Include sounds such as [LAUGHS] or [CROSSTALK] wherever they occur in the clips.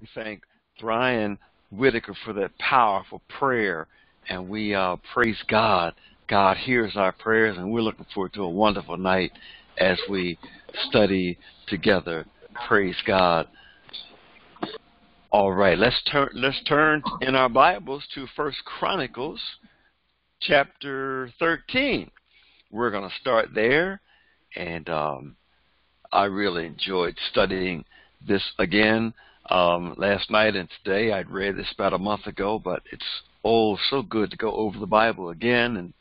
We thank Brian Whitaker for that powerful prayer, and we uh, praise God. God hears our prayers, and we're looking forward to a wonderful night as we study together. Praise God. All right, let's turn let's turn in our Bibles to First Chronicles chapter 13. We're going to start there, and um, I really enjoyed studying this again um, last night and today. I'd read this about a month ago, but it's oh so good to go over the Bible again and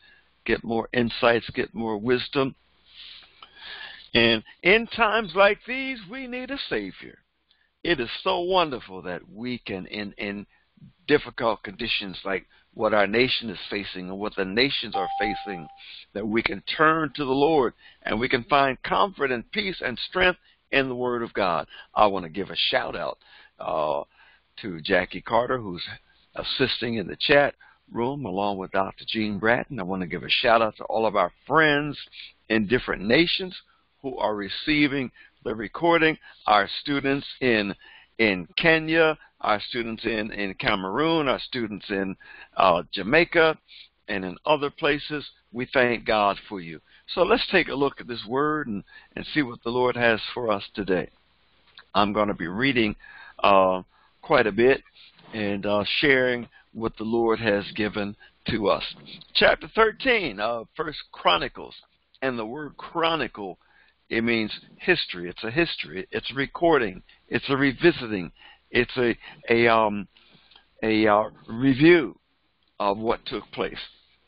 get more insights, get more wisdom. And in times like these, we need a Savior. It is so wonderful that we can, in, in difficult conditions like what our nation is facing and what the nations are facing, that we can turn to the Lord and we can find comfort and peace and strength in the Word of God. I want to give a shout out uh, to Jackie Carter, who's assisting in the chat room along with Dr. Gene Bratton. I want to give a shout out to all of our friends in different nations who are receiving the recording, our students in in Kenya, our students in, in Cameroon, our students in uh, Jamaica, and in other places. We thank God for you. So let's take a look at this word and, and see what the Lord has for us today. I'm going to be reading uh, quite a bit and uh, sharing what the Lord has given to us. Chapter 13 of First Chronicles, and the word chronicle it means history. It's a history. It's a recording. It's a revisiting. It's a a um a uh, review of what took place.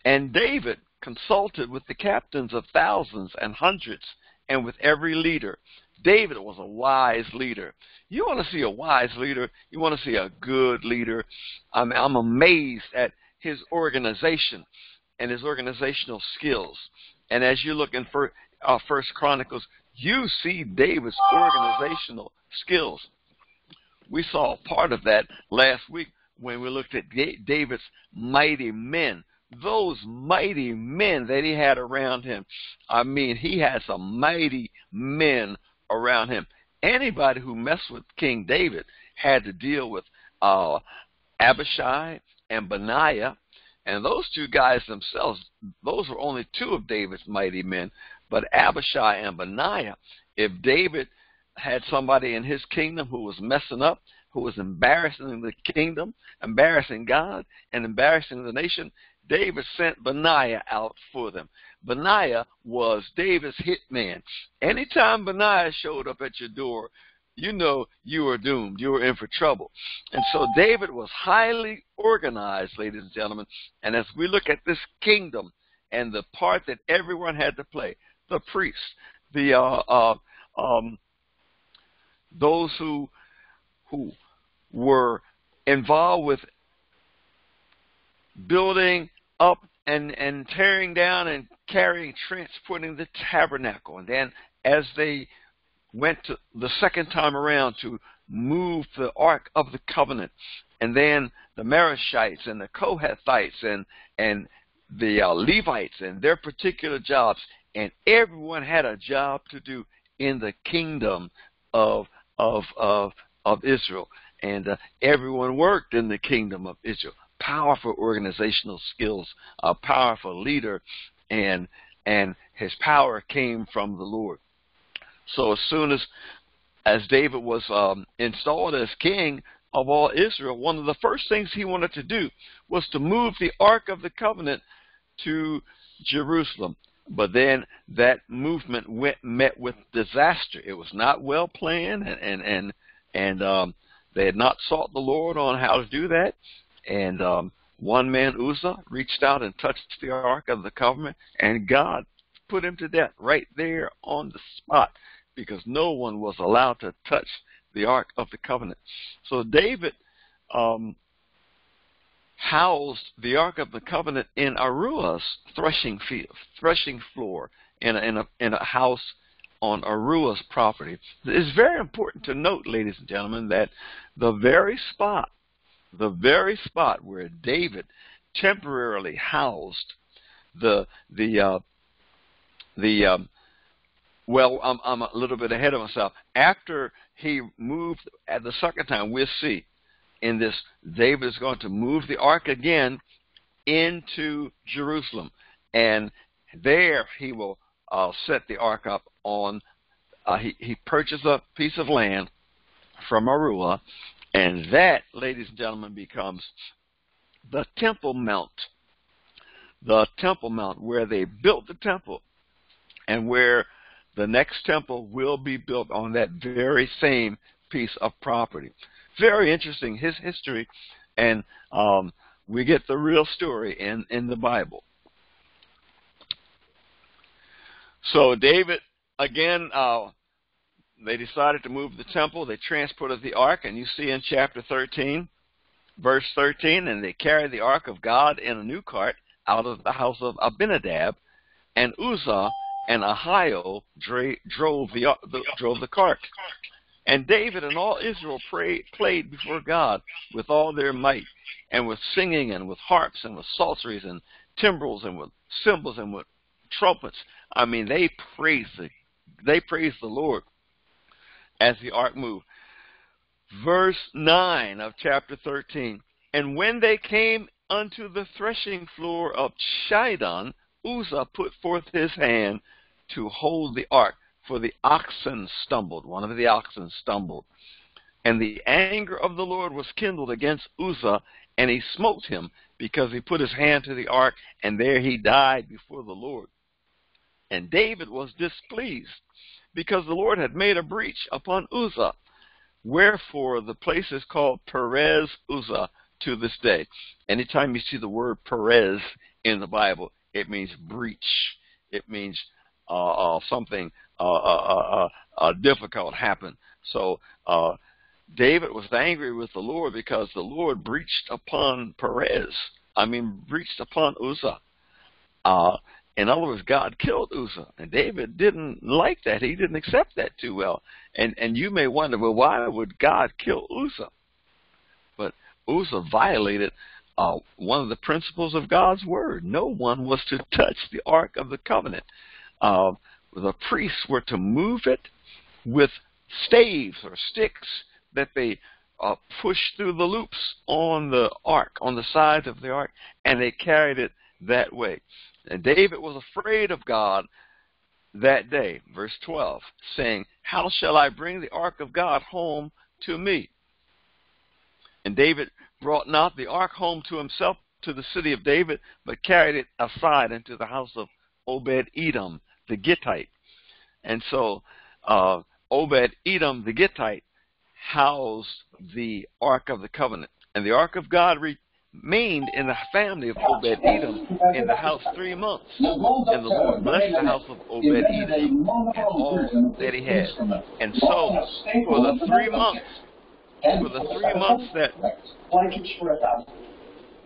And David consulted with the captains of thousands and hundreds, and with every leader. David was a wise leader. You want to see a wise leader? You want to see a good leader? I'm, I'm amazed at his organization and his organizational skills. And as you look in for, uh, First Chronicles, you see David's organizational skills. We saw part of that last week when we looked at David's mighty men. Those mighty men that he had around him. I mean, he had some mighty men around him. Anybody who messed with King David had to deal with uh, Abishai and Benaiah, and those two guys themselves, those were only two of David's mighty men. But Abishai and Benaiah, if David had somebody in his kingdom who was messing up, who was embarrassing the kingdom, embarrassing God, and embarrassing the nation, David sent Benaiah out for them. Benaiah was David's hitman. Anytime Benaiah showed up at your door, you know you were doomed. You were in for trouble. And so David was highly organized, ladies and gentlemen. And as we look at this kingdom and the part that everyone had to play, the priests, the uh, uh, um, those who who were involved with building up and and tearing down and carrying, transporting the tabernacle, and then as they went to the second time around to move the ark of the covenant, and then the Merarites and the Kohathites and and the uh, Levites and their particular jobs, and everyone had a job to do in the kingdom of of of of Israel, and uh, everyone worked in the kingdom of Israel. Powerful organizational skills, a powerful leader, and and his power came from the Lord. So as soon as as David was um, installed as king of all Israel, one of the first things he wanted to do was to move the Ark of the Covenant to Jerusalem. But then that movement went met with disaster. It was not well planned, and and and, and um, they had not sought the Lord on how to do that. And um, one man, Uzzah, reached out and touched the Ark of the Covenant, and God put him to death right there on the spot because no one was allowed to touch the Ark of the Covenant. So David um, housed the Ark of the Covenant in Araunah's threshing field, threshing floor in a, in a, in a house on Araunah's property. It's very important to note, ladies and gentlemen, that the very spot, the very spot where David temporarily housed the the uh, the um, well, I'm, I'm a little bit ahead of myself. After he moved at the second time. We'll see in this. David is going to move the ark again into Jerusalem, and there he will uh, set the ark up on. Uh, he he purchased a piece of land from Araunah, and that, ladies and gentlemen, becomes the Temple Mount. The Temple Mount, where they built the temple, and where the next temple will be built on that very same piece of property. Very interesting, his history, and um, we get the real story in, in the Bible. So David, again, uh, they decided to move the temple. They transported the ark, and you see in chapter 13, verse 13, and they carried the ark of God in a new cart out of the house of Abinadab, and Uzzah and Ahio drove the, the, drove the cart. And David and all Israel played before God with all their might, and with singing, and with harps, and with psalteries, and timbrels, and with cymbals, and with trumpets. I mean, they praised the, they praised the Lord as the ark moved. Verse 9 of chapter 13. And when they came unto the threshing floor of Chidon, Uzzah put forth his hand to hold the ark, for the oxen stumbled. One of the oxen stumbled. And the anger of the Lord was kindled against Uzzah, and he smote him, because he put his hand to the ark, and there he died before the Lord. And David was displeased, because the Lord had made a breach upon Uzzah. Wherefore the place is called Perez Uzzah to this day. Anytime you see the word Perez in the Bible, it means breach. It means uh, uh, something uh, difficult happened. So David was angry with the Lord because the Lord breached upon Perez. I mean, breached upon Uzzah. In other words, God killed Uzzah, and David didn't like that. He didn't accept that too well. And and you may wonder, well, why would God kill Uzzah? But Uzzah violated uh, one of the principles of God's word. No one was to touch the Ark of the Covenant. Uh, the priests were to move it with staves or sticks that they uh, pushed through the loops on the ark, on the sides of the ark, and they carried it that way. And David was afraid of God that day, verse 12, saying, How shall I bring the ark of God home to me? And David brought not the ark home to himself to the city of David, but carried it aside into the house of Obed Edom the Gittite. And so uh, Obed Edom the Gittite housed the Ark of the Covenant. And the Ark of God re- remained in the family of Obed Edom in the house three months. And the Lord blessed the house of Obed Edom and all that he had. And so, for the three months, for the three months that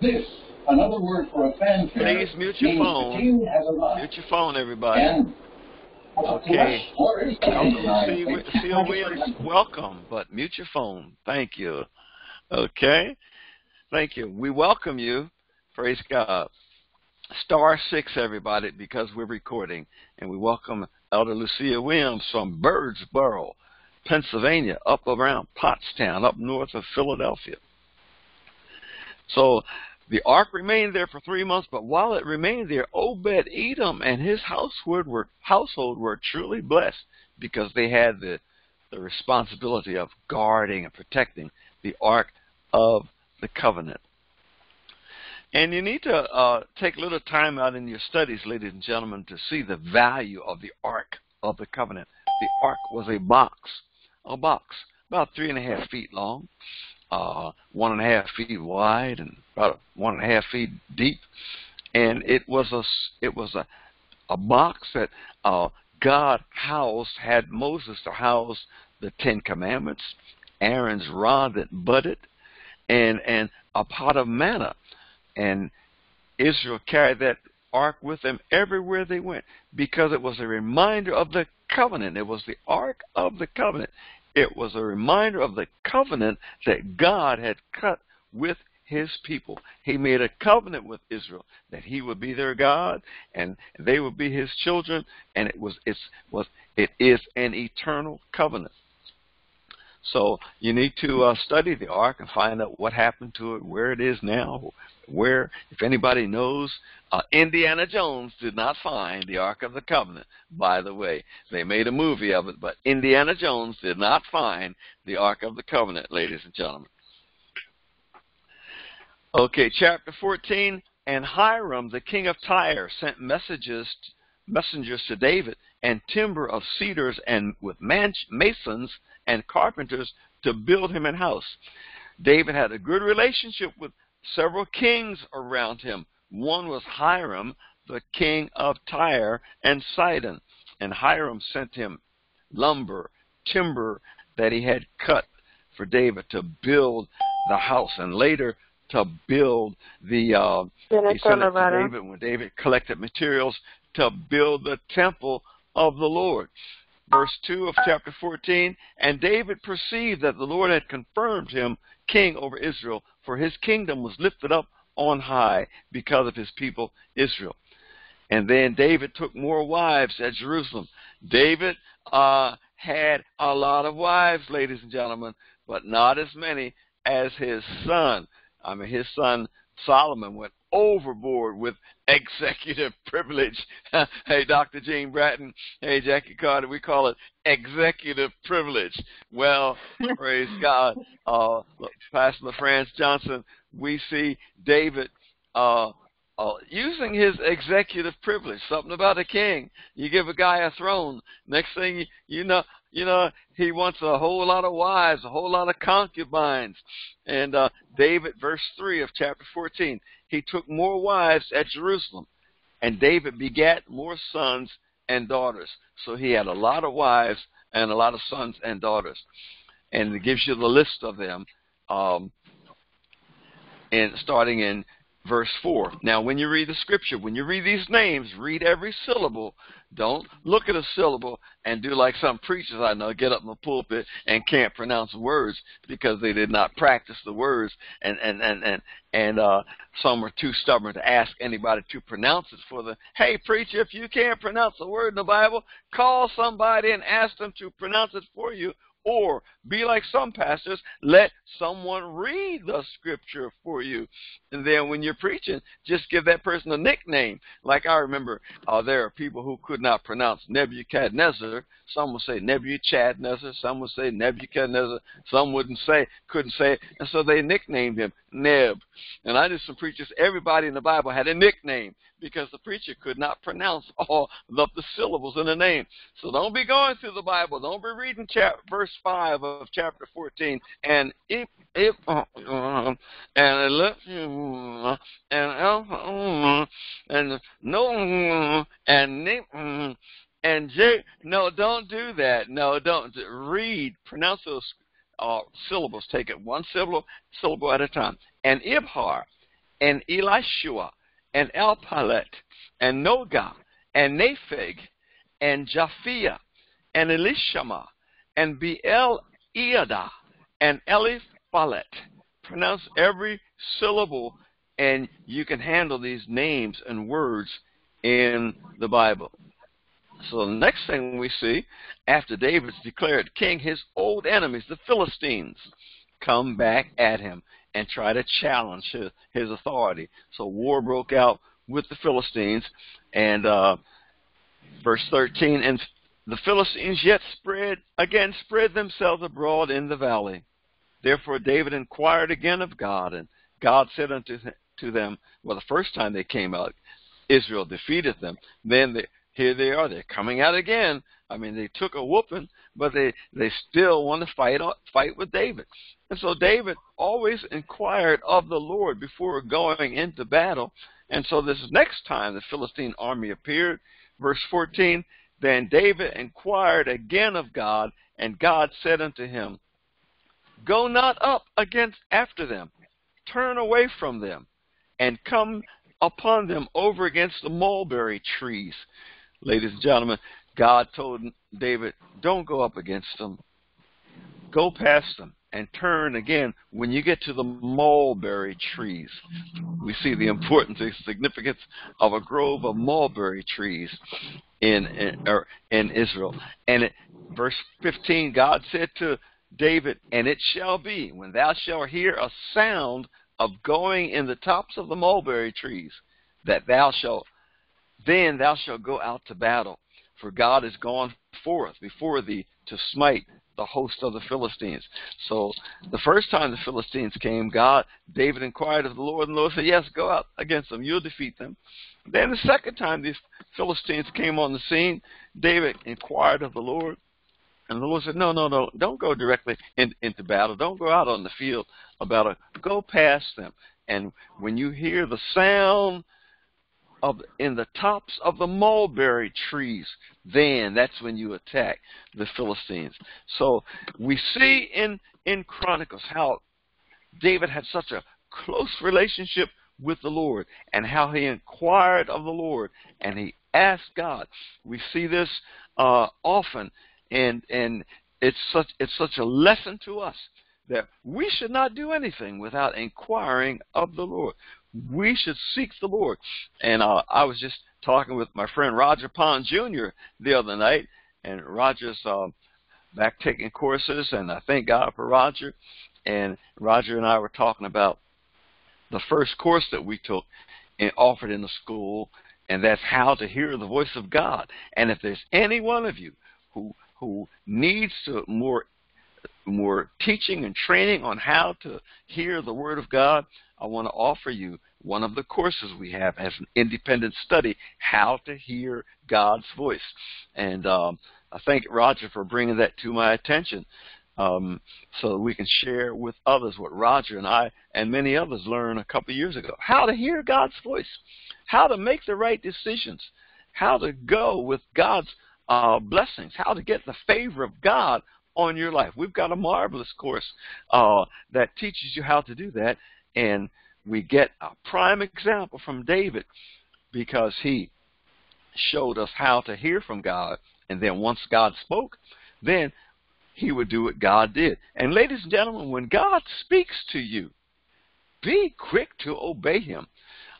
this another word for a fanfare. Please mute your phone. Mute your phone, everybody. Okay. C.O. Williams. Welcome, but mute your phone. Thank you. Okay. Thank you. We welcome you. Praise God. Star six, everybody, because we're recording. And we welcome Elder Lucia Williams from Birdsboro, Pennsylvania, up around Pottstown, up north of Philadelphia. So the ark remained there for three months, but while it remained there, Obed Edom and his household were, household were truly blessed because they had the, the responsibility of guarding and protecting the ark of the covenant. And you need to uh, take a little time out in your studies, ladies and gentlemen, to see the value of the Ark of the Covenant. The Ark was a box, a box about three and a half feet long, uh, one and a half feet wide, and about one and a half feet deep. And it was a it was a a box that uh, God housed had Moses to house the Ten Commandments, Aaron's rod that budded, and and a pot of manna. And Israel carried that ark with them everywhere they went because it was a reminder of the covenant. It was the ark of the covenant. It was a reminder of the covenant that God had cut with his people. He made a covenant with Israel that he would be their God and they would be his children and it was it was it is an eternal covenant. So you need to uh, study the ark and find out what happened to it, where it is now, where, if anybody knows, uh, Indiana Jones did not find the Ark of the Covenant, by the way. They made a movie of it, but Indiana Jones did not find the Ark of the Covenant, ladies and gentlemen. Okay, chapter 14. And Hiram, the king of Tyre, sent messages, messengers to David and timber of cedars and with masons and carpenters to build him an house. David had a good relationship with several kings around him. One was Hiram, the king of Tyre and Sidon. And Hiram sent him lumber, timber that he had cut for David to build the house and later to build the uh, he sent it to David when David collected materials to build the temple of the Lord. Verse 2 of chapter 14 And David perceived that the Lord had confirmed him king over Israel, for his kingdom was lifted up on high because of his people Israel. And then David took more wives at Jerusalem. David uh, had a lot of wives, ladies and gentlemen, but not as many as his son. I mean, his son Solomon went overboard with executive privilege. [LAUGHS] hey, Dr. Gene Bratton. Hey, Jackie Carter. We call it executive privilege. Well, [LAUGHS] praise God. Uh, Pastor LaFrance Johnson, we see David uh, uh, using his executive privilege. Something about a king. You give a guy a throne. Next thing you, you know, you know, he wants a whole lot of wives, a whole lot of concubines. And uh, David, verse 3 of chapter 14, he took more wives at Jerusalem, and David begat more sons and daughters. So he had a lot of wives and a lot of sons and daughters. And it gives you the list of them, um, and starting in verse 4. Now, when you read the scripture, when you read these names, read every syllable. Don't look at a syllable and do like some preachers I know, get up in the pulpit and can't pronounce words because they did not practice the words and and and and, and uh some are too stubborn to ask anybody to pronounce it for them. Hey preacher, if you can't pronounce a word in the Bible, call somebody and ask them to pronounce it for you or be like some pastors, let someone read the scripture for you. And then when you're preaching, just give that person a nickname. Like I remember, uh, there are people who could not pronounce Nebuchadnezzar. Some would say Nebuchadnezzar. Some would say Nebuchadnezzar. Some wouldn't say, couldn't say it. And so they nicknamed him Neb. And I knew some preachers, everybody in the Bible had a nickname because the preacher could not pronounce all of the syllables in the name. So don't be going through the Bible. Don't be reading chapter, verse 5 of chapter 14 and if if uh, and let you and uh, and no and and J. No, don't do that. No, don't read. Pronounce those uh, syllables. Take it one syllable syllable at a time. And Ibhar, and Elishua, and Elpalet, and Nogah, and Nepheg, and Japhia, and Elishama, and Beel Eada, and Eliphalet. Pronounce every syllable, and you can handle these names and words in the Bible. So the next thing we see, after David's declared king, his old enemies, the Philistines, come back at him and try to challenge his, his authority. So war broke out with the Philistines, and uh, verse 13, and the Philistines yet spread again spread themselves abroad in the valley. Therefore David inquired again of God, and God said unto to them, well, the first time they came out, Israel defeated them. Then they, here they are, they're coming out again. I mean, they took a whooping, but they they still want to fight fight with David. And so David always inquired of the Lord before going into battle. And so this next time the Philistine army appeared, verse 14, then David inquired again of God, and God said unto him, Go not up against after them, turn away from them, and come upon them over against the mulberry trees. Ladies and gentlemen, God told David, Don't go up against them. Go past them and turn again when you get to the mulberry trees. We see the importance and significance of a grove of mulberry trees in in, in Israel. And it, verse 15, God said to David, and it shall be when thou shalt hear a sound of going in the tops of the mulberry trees, that thou shalt then thou shalt go out to battle, for God is gone forth before thee to smite the host of the Philistines. So the first time the Philistines came, God, David inquired of the Lord, and the Lord said, Yes, go out against them, you'll defeat them. Then the second time these Philistines came on the scene, David inquired of the Lord, and the Lord said, No, no, no, don't go directly in, into battle. Don't go out on the field of battle. Go past them. And when you hear the sound of in the tops of the mulberry trees, then that's when you attack the Philistines. So we see in in Chronicles how David had such a close relationship with the Lord and how he inquired of the Lord and he asked God. We see this uh, often, and and it's such it's such a lesson to us that we should not do anything without inquiring of the Lord we should seek the Lord. And uh, I was just talking with my friend Roger Pond Jr. the other night, and Roger's uh, back taking courses, and I thank God for Roger. And Roger and I were talking about the first course that we took and offered in the school, and that's how to hear the voice of God. And if there's any one of you who who needs to more more teaching and training on how to hear the Word of God, I want to offer you one of the courses we have as an independent study, How to Hear God's Voice. And um, I thank Roger for bringing that to my attention um, so we can share with others what Roger and I and many others learned a couple of years ago. How to hear God's voice, how to make the right decisions, how to go with God's uh, blessings, how to get the favor of God on your life. We've got a marvelous course uh, that teaches you how to do that, and we get a prime example from David because he showed us how to hear from God, and then once God spoke, then he would do what God did. And ladies and gentlemen, when God speaks to you, be quick to obey him.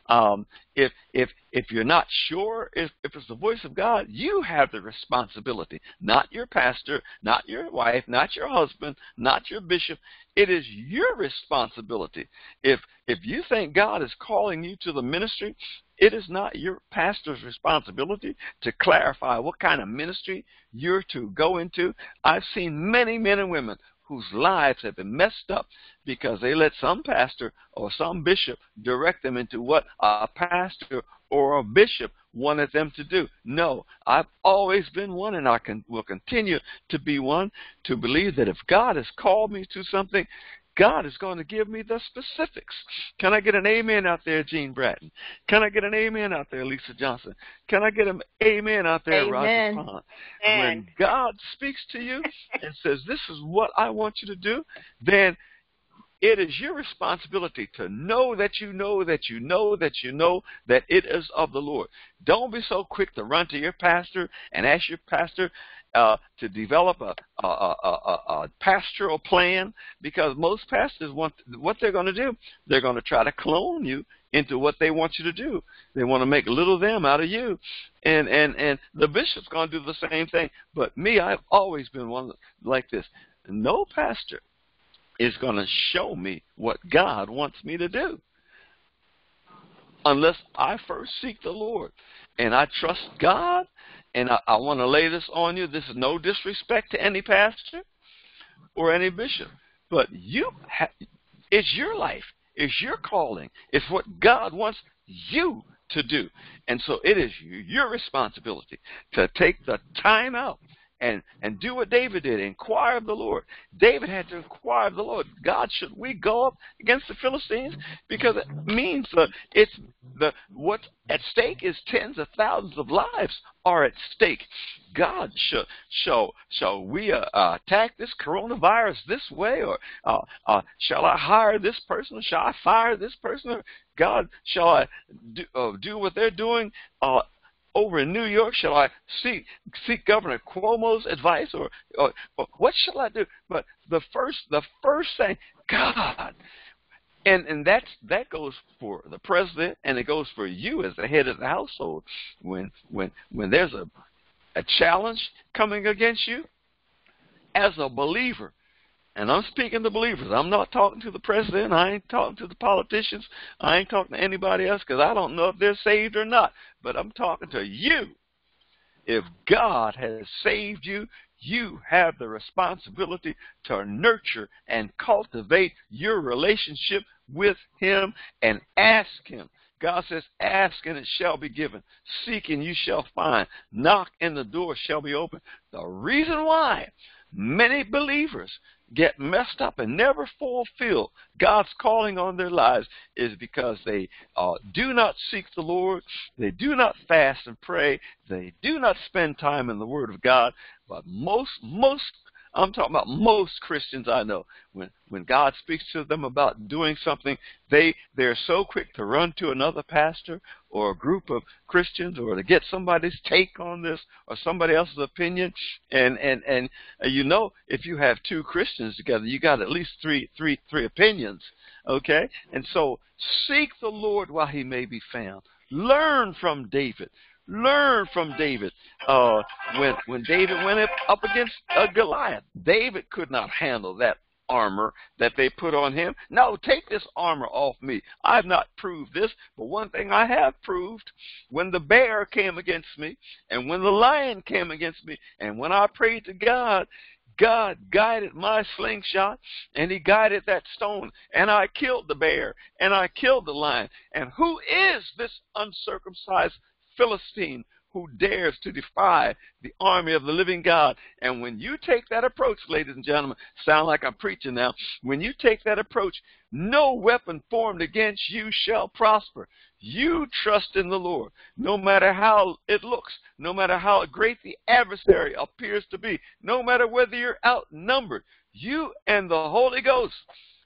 Um, if if if you're not sure if, if it's the voice of God, you have the responsibility, not your pastor, not your wife, not your husband, not your bishop. It is your responsibility. If if you think God is calling you to the ministry, it is not your pastor's responsibility to clarify what kind of ministry you're to go into. I've seen many men and women whose lives have been messed up because they let some pastor or some bishop direct them into what a pastor or a bishop wanted them to do. No, I've always been one and I can, will continue to be one to believe that if God has called me to something, God is going to give me the specifics. Can I get an amen out there, Gene Bratton? Can I get an amen out there, Lisa Johnson? Can I get an amen out there, amen. Roger Pond? When God speaks to you and says, This is what I want you to do, then it is your responsibility to know that you know that you know that you know that it is of the Lord. Don't be so quick to run to your pastor and ask your pastor, uh, to develop a, a, a, a, pastoral plan because most pastors want what they're going to do. They're going to try to clone you into what they want you to do. They want to make little them out of you, and and and the bishop's going to do the same thing. But me, I've always been one like this. No pastor is going to show me what God wants me to do unless I first seek the Lord and I trust God and I, I want to lay this on you. This is no disrespect to any pastor or any bishop, but you ha- it's your life, it's your calling, it's what God wants you to do, and so it is your responsibility to take the time out and and do what David did, inquire of the Lord. David had to inquire of the Lord. God, should we go up against the Philistines? Because it means that it's the what's at stake is tens of thousands of lives are at stake. God, shall shall shall we uh, uh, attack this coronavirus this way, or uh, uh, shall I hire this person? Shall I fire this person? God, shall I do, uh, do what they're doing? Over in New York? Shall I seek seek Governor Cuomo's advice, or, or, or what shall I do? But the first the first thing, God, and and that's that goes for the president, and it goes for you as the head of the household. When when when there's a a challenge coming against you, as a believer, and I'm speaking to believers. I'm not talking to the president. I ain't talking to the politicians. I ain't talking to anybody else because I don't know if they're saved or not. But I'm talking to you. If God has saved you, you have the responsibility to nurture and cultivate your relationship with Him and ask Him. God says, Ask and it shall be given. Seek and you shall find. Knock and the door shall be opened. The reason why many believers get messed up and never fulfill God's calling on their lives is because they uh, do not seek the Lord, they do not fast and pray, they do not spend time in the Word of God. But most, most I'm talking about most Christians I know. When when God speaks to them about doing something, they they're so quick to run to another pastor or a group of Christians or to get somebody's take on this or somebody else's opinion. And and and uh, you know, if you have two Christians together, you got at least three three three opinions. Okay, and so seek the Lord while He may be found. Learn from David. Learn from David. Uh, when when David went up, up against uh, Goliath, David could not handle that armor that they put on him. No, take this armor off me. I have not proved this, but one thing I have proved when the bear came against me, and when the lion came against me, and when I prayed to God, God guided my slingshot and he guided that stone and I killed the bear and I killed the lion. And who is this uncircumcised Philistine who dares to defy the army of the living God. And when you take that approach, ladies and gentlemen, sound like I'm preaching now. When you take that approach, no weapon formed against you shall prosper. You trust in the Lord, no matter how it looks, no matter how great the adversary appears to be, no matter whether you're outnumbered. You and the Holy Ghost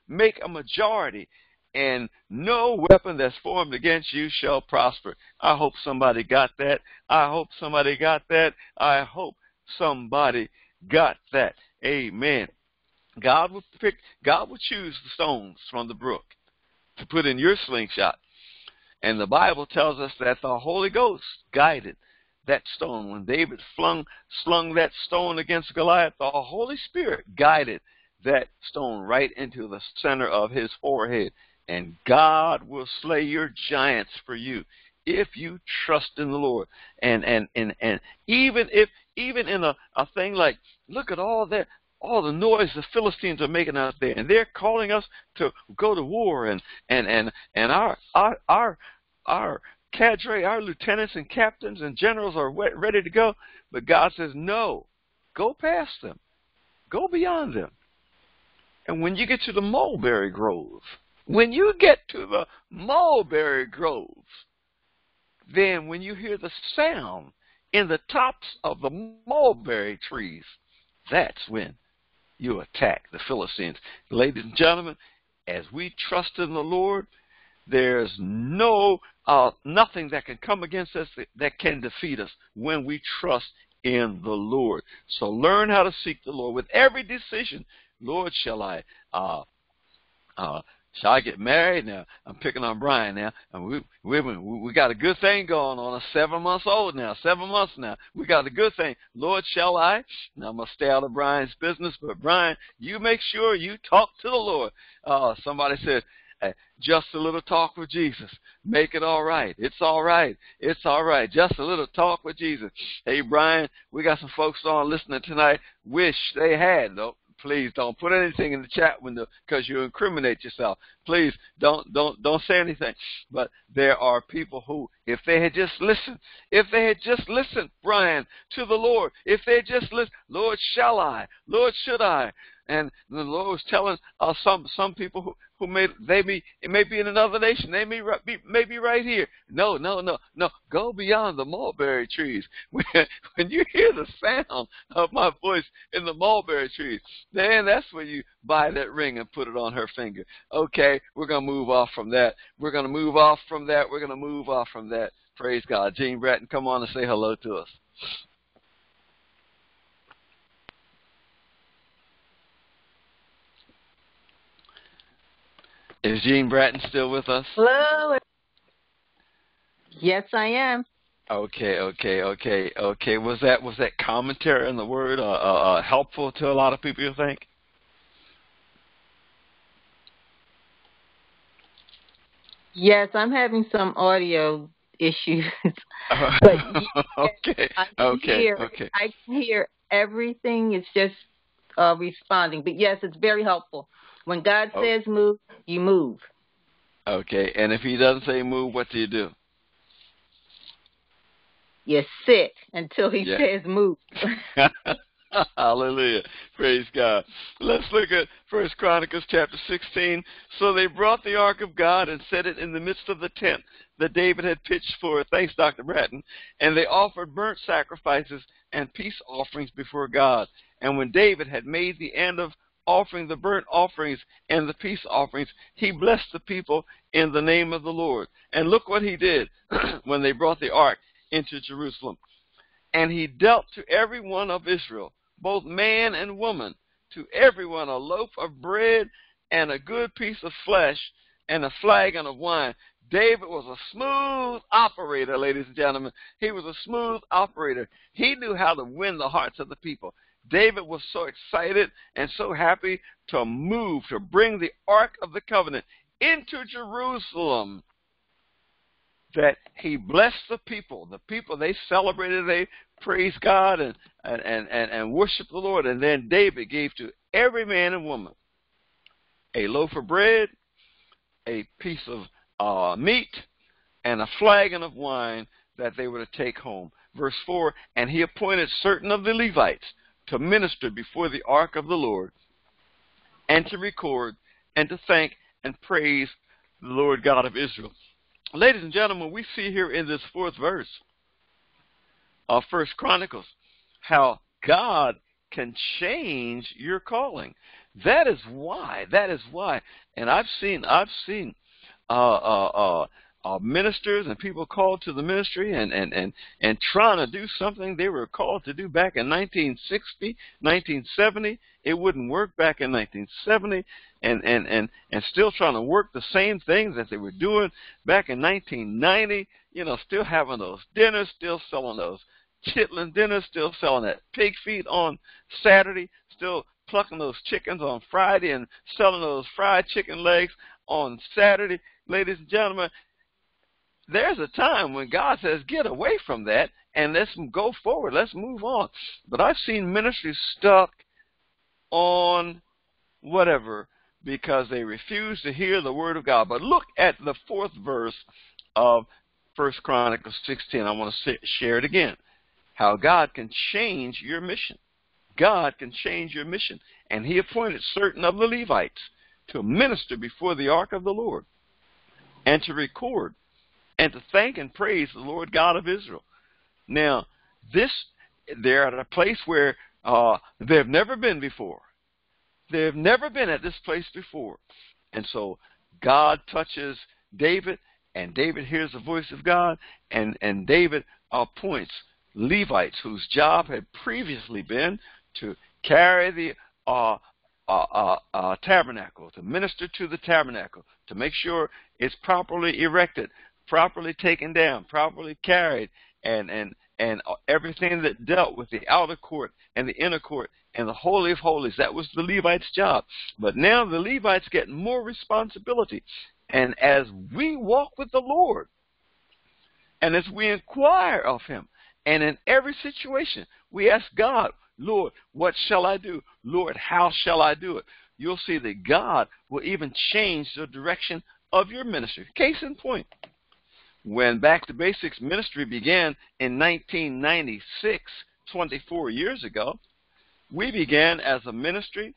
make a majority and no weapon that's formed against you shall prosper. I hope somebody got that. I hope somebody got that. I hope somebody got that. Amen. God will pick God will choose the stones from the brook to put in your slingshot. And the Bible tells us that the Holy Ghost guided that stone. When David flung slung that stone against Goliath, the Holy Spirit guided that stone right into the center of his forehead and God will slay your giants for you if you trust in the Lord. And and and and even if even in a, a thing like look at all that all the noise the Philistines are making out there, and they're calling us to go to war, and and and and our our our our cadre, our lieutenants and captains and generals are ready to go, but God says no, go past them, go beyond them, and when you get to the mulberry grove, when you get to the mulberry groves, then when you hear the sound in the tops of the mulberry trees, that's when you attack the Philistines. Ladies and gentlemen, as we trust in the Lord, there's no uh, nothing that can come against us that, that can defeat us when we trust in the Lord. So learn how to seek the Lord with every decision. Lord, shall I uh, uh, Shall I get married now? I'm picking on Brian now. And we we we got a good thing going on. I'm seven months old now. Seven months now. We got a good thing. Lord, shall I? Now I'm gonna stay out of Brian's business, but Brian, you make sure you talk to the Lord. Uh, somebody said, hey, just a little talk with Jesus. Make it all right. It's all right. It's all right. Just a little talk with Jesus. Hey, Brian, we got some folks on listening tonight. Wish they had. though please don't put anything in the chat window because you incriminate yourself. Please don't don't don't say anything. But there are people who, if they had just listened, if they had just listened, Brian, to the Lord, if they had just listened, Lord, shall I? Lord, should I? And the Lord was telling uh, some some people who, who may they be it may be in another nation, they may be may be right here. No, no, no, no. Go beyond the mulberry trees. [LAUGHS] When when you hear the sound of my voice in the mulberry trees, then that's when you buy that ring and put it on her finger. Okay, we're gonna move off from that. We're gonna move off from that. We're gonna move off from that. Praise God. Gene Bratton, come on and say hello to us. Is Gene Bratton still with us? Hello. Yes, I am. Okay, okay, okay, okay. Was that was that commentary on the word uh, uh, uh, helpful to a lot of people? You think? Yes, I'm having some audio issues, [LAUGHS] [LAUGHS] but [LAUGHS] okay, I okay, hear, okay. I can hear everything. It's just uh, responding, but yes, it's very helpful. When God Oh. says move, you move. Okay. And if he doesn't say move, what do you do? You sit until He Yeah. says move. [LAUGHS] [LAUGHS] Hallelujah. Praise God. Let's look at First Chronicles chapter 16. So they brought the ark of God and set it in the midst of the tent that David had pitched for. Thanks, Dr. Bratton. And they offered burnt sacrifices and peace offerings before God. And when David had made the end of offering the burnt offerings and the peace offerings, he blessed the people in the name of the Lord. And look what he did [CLEARS THROAT] when they brought the ark into Jerusalem. And he dealt to every one of Israel, both man and woman, to everyone a loaf of bread and a good piece of flesh and a flagon of wine. David was a smooth operator, ladies and gentlemen. He was a smooth operator. He knew how to win the hearts of the people. David was so excited and so happy to move, to bring the Ark of the Covenant into Jerusalem that he blessed the people. The people they celebrated, they praised God and and and and, worshiped the Lord. And then David gave to every man and woman a loaf of bread, a piece of uh, meat, and a flagon of wine that they were to take home. Verse four. And he appointed certain of the Levites to minister before the ark of the Lord, and to record, and to thank and praise the Lord God of Israel. Ladies and gentlemen, we see here in this fourth verse of First Chronicles how God can change your calling. That is why. That is why. And I've seen I've seen uh, uh, uh, uh, ministers and people called to the ministry and, and, and, and trying to do something they were called to do back in 1960, 1970. It wouldn't work back in 1970 and, and, and, and still trying to work the same things that they were doing back in 1990. You know, still having those dinners, still selling those chitlin dinners, still selling that pig feet on Saturday, still plucking those chickens on Friday and selling those fried chicken legs on Saturday. Ladies and gentlemen, there's a time when God says, get away from that and let's go forward. Let's move on. But I've seen ministries stuck on whatever because they refuse to hear the word of God. But look at the fourth verse of First Chronicles 16. I want to share it again. How God can change your mission. God can change your mission. And he appointed certain of the Levites to minister before the ark of the Lord and to record and to thank and praise the Lord God of Israel. Now, this they're at a place where uh, they've never been before. They've never been at this place before, and so God touches David, and David hears the voice of God, and and David appoints Levites whose job had previously been to carry the uh, uh, uh, uh, tabernacle, to minister to the tabernacle, to make sure it's properly erected, properly taken down, properly carried, and and and everything that dealt with the outer court and the inner court and the holy of holies. That was the Levites' job. But now the Levites get more responsibility, and as we walk with the Lord, and as we inquire of Him, and in every situation we ask God, Lord, what shall I do? Lord, how shall I do it? You'll see that God will even change the direction of your ministry. Case in point, when Back to Basics ministry began in 1996, 24 years ago, we began as a ministry,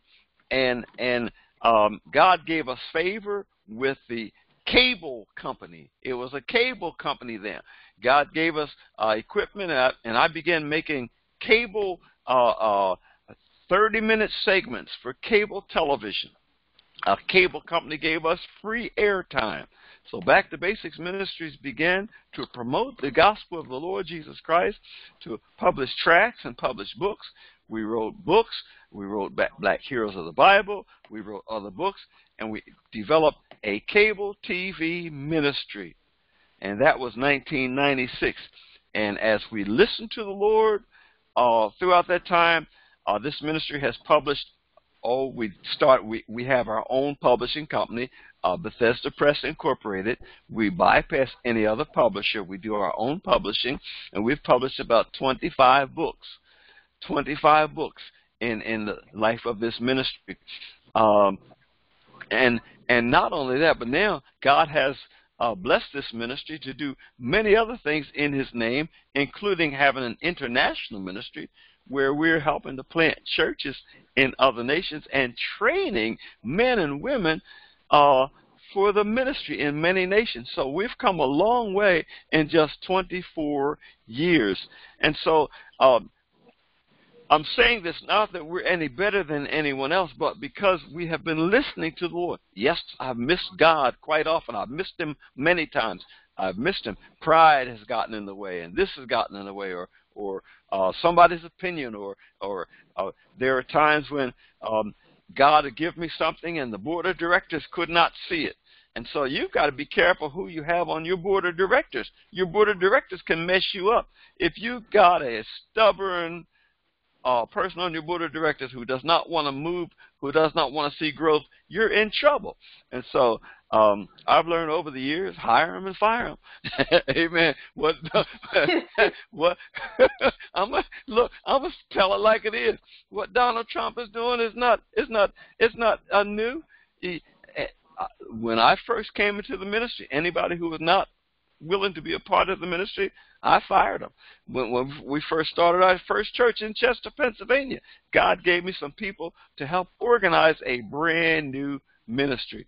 and and um, God gave us favor with the cable company. It was a cable company then. God gave us uh, equipment, and I, and I began making cable uh, uh, 30-minute segments for cable television. A cable company gave us free airtime. So Back to Basics Ministries began to promote the gospel of the Lord Jesus Christ, to publish tracts and publish books. We wrote books. We wrote Black Heroes of the Bible. We wrote other books, and we developed a cable TV ministry. And that was 1996. And as we listened to the Lord uh, throughout that time, uh, this ministry has published oh, we start we, we have our own publishing company, uh, Bethesda Press Incorporated. We bypass any other publisher. We do our own publishing, and we've published about 25 books. 25 books in in the life of this ministry. Um, and and not only that, but now God has uh, blessed this ministry to do many other things in His name, including having an international ministry where we're helping to plant churches in other nations and training men and women uh, for the ministry in many nations. So we've come a long way in just 24 years. And so um, I'm saying this not that we're any better than anyone else, but because we have been listening to the Lord. Yes, I've missed God quite often. I've missed Him many times. I've missed Him. Pride has gotten in the way, and this has gotten in the way, or or uh, somebody's opinion, or or uh, there are times when um, God to give me something, and the board of directors could not see it. And so you've got to be careful who you have on your board of directors. Your board of directors can mess you up. If you've got a stubborn, uh, person on your board of directors who does not want to move, who does not want to see growth, you're in trouble. And so um, I've learned over the years, hire them and fire them. [LAUGHS] Amen. What? [LAUGHS] what? [LAUGHS] I'm a, look. I'm gonna tell it like it is. What Donald Trump is doing is not. It's not. It's not uh, new. He, uh, when I first came into the ministry, anybody who was not willing to be a part of the ministry, I fired them. When, when we first started our first church in Chester, Pennsylvania, God gave me some people to help organize a brand new ministry.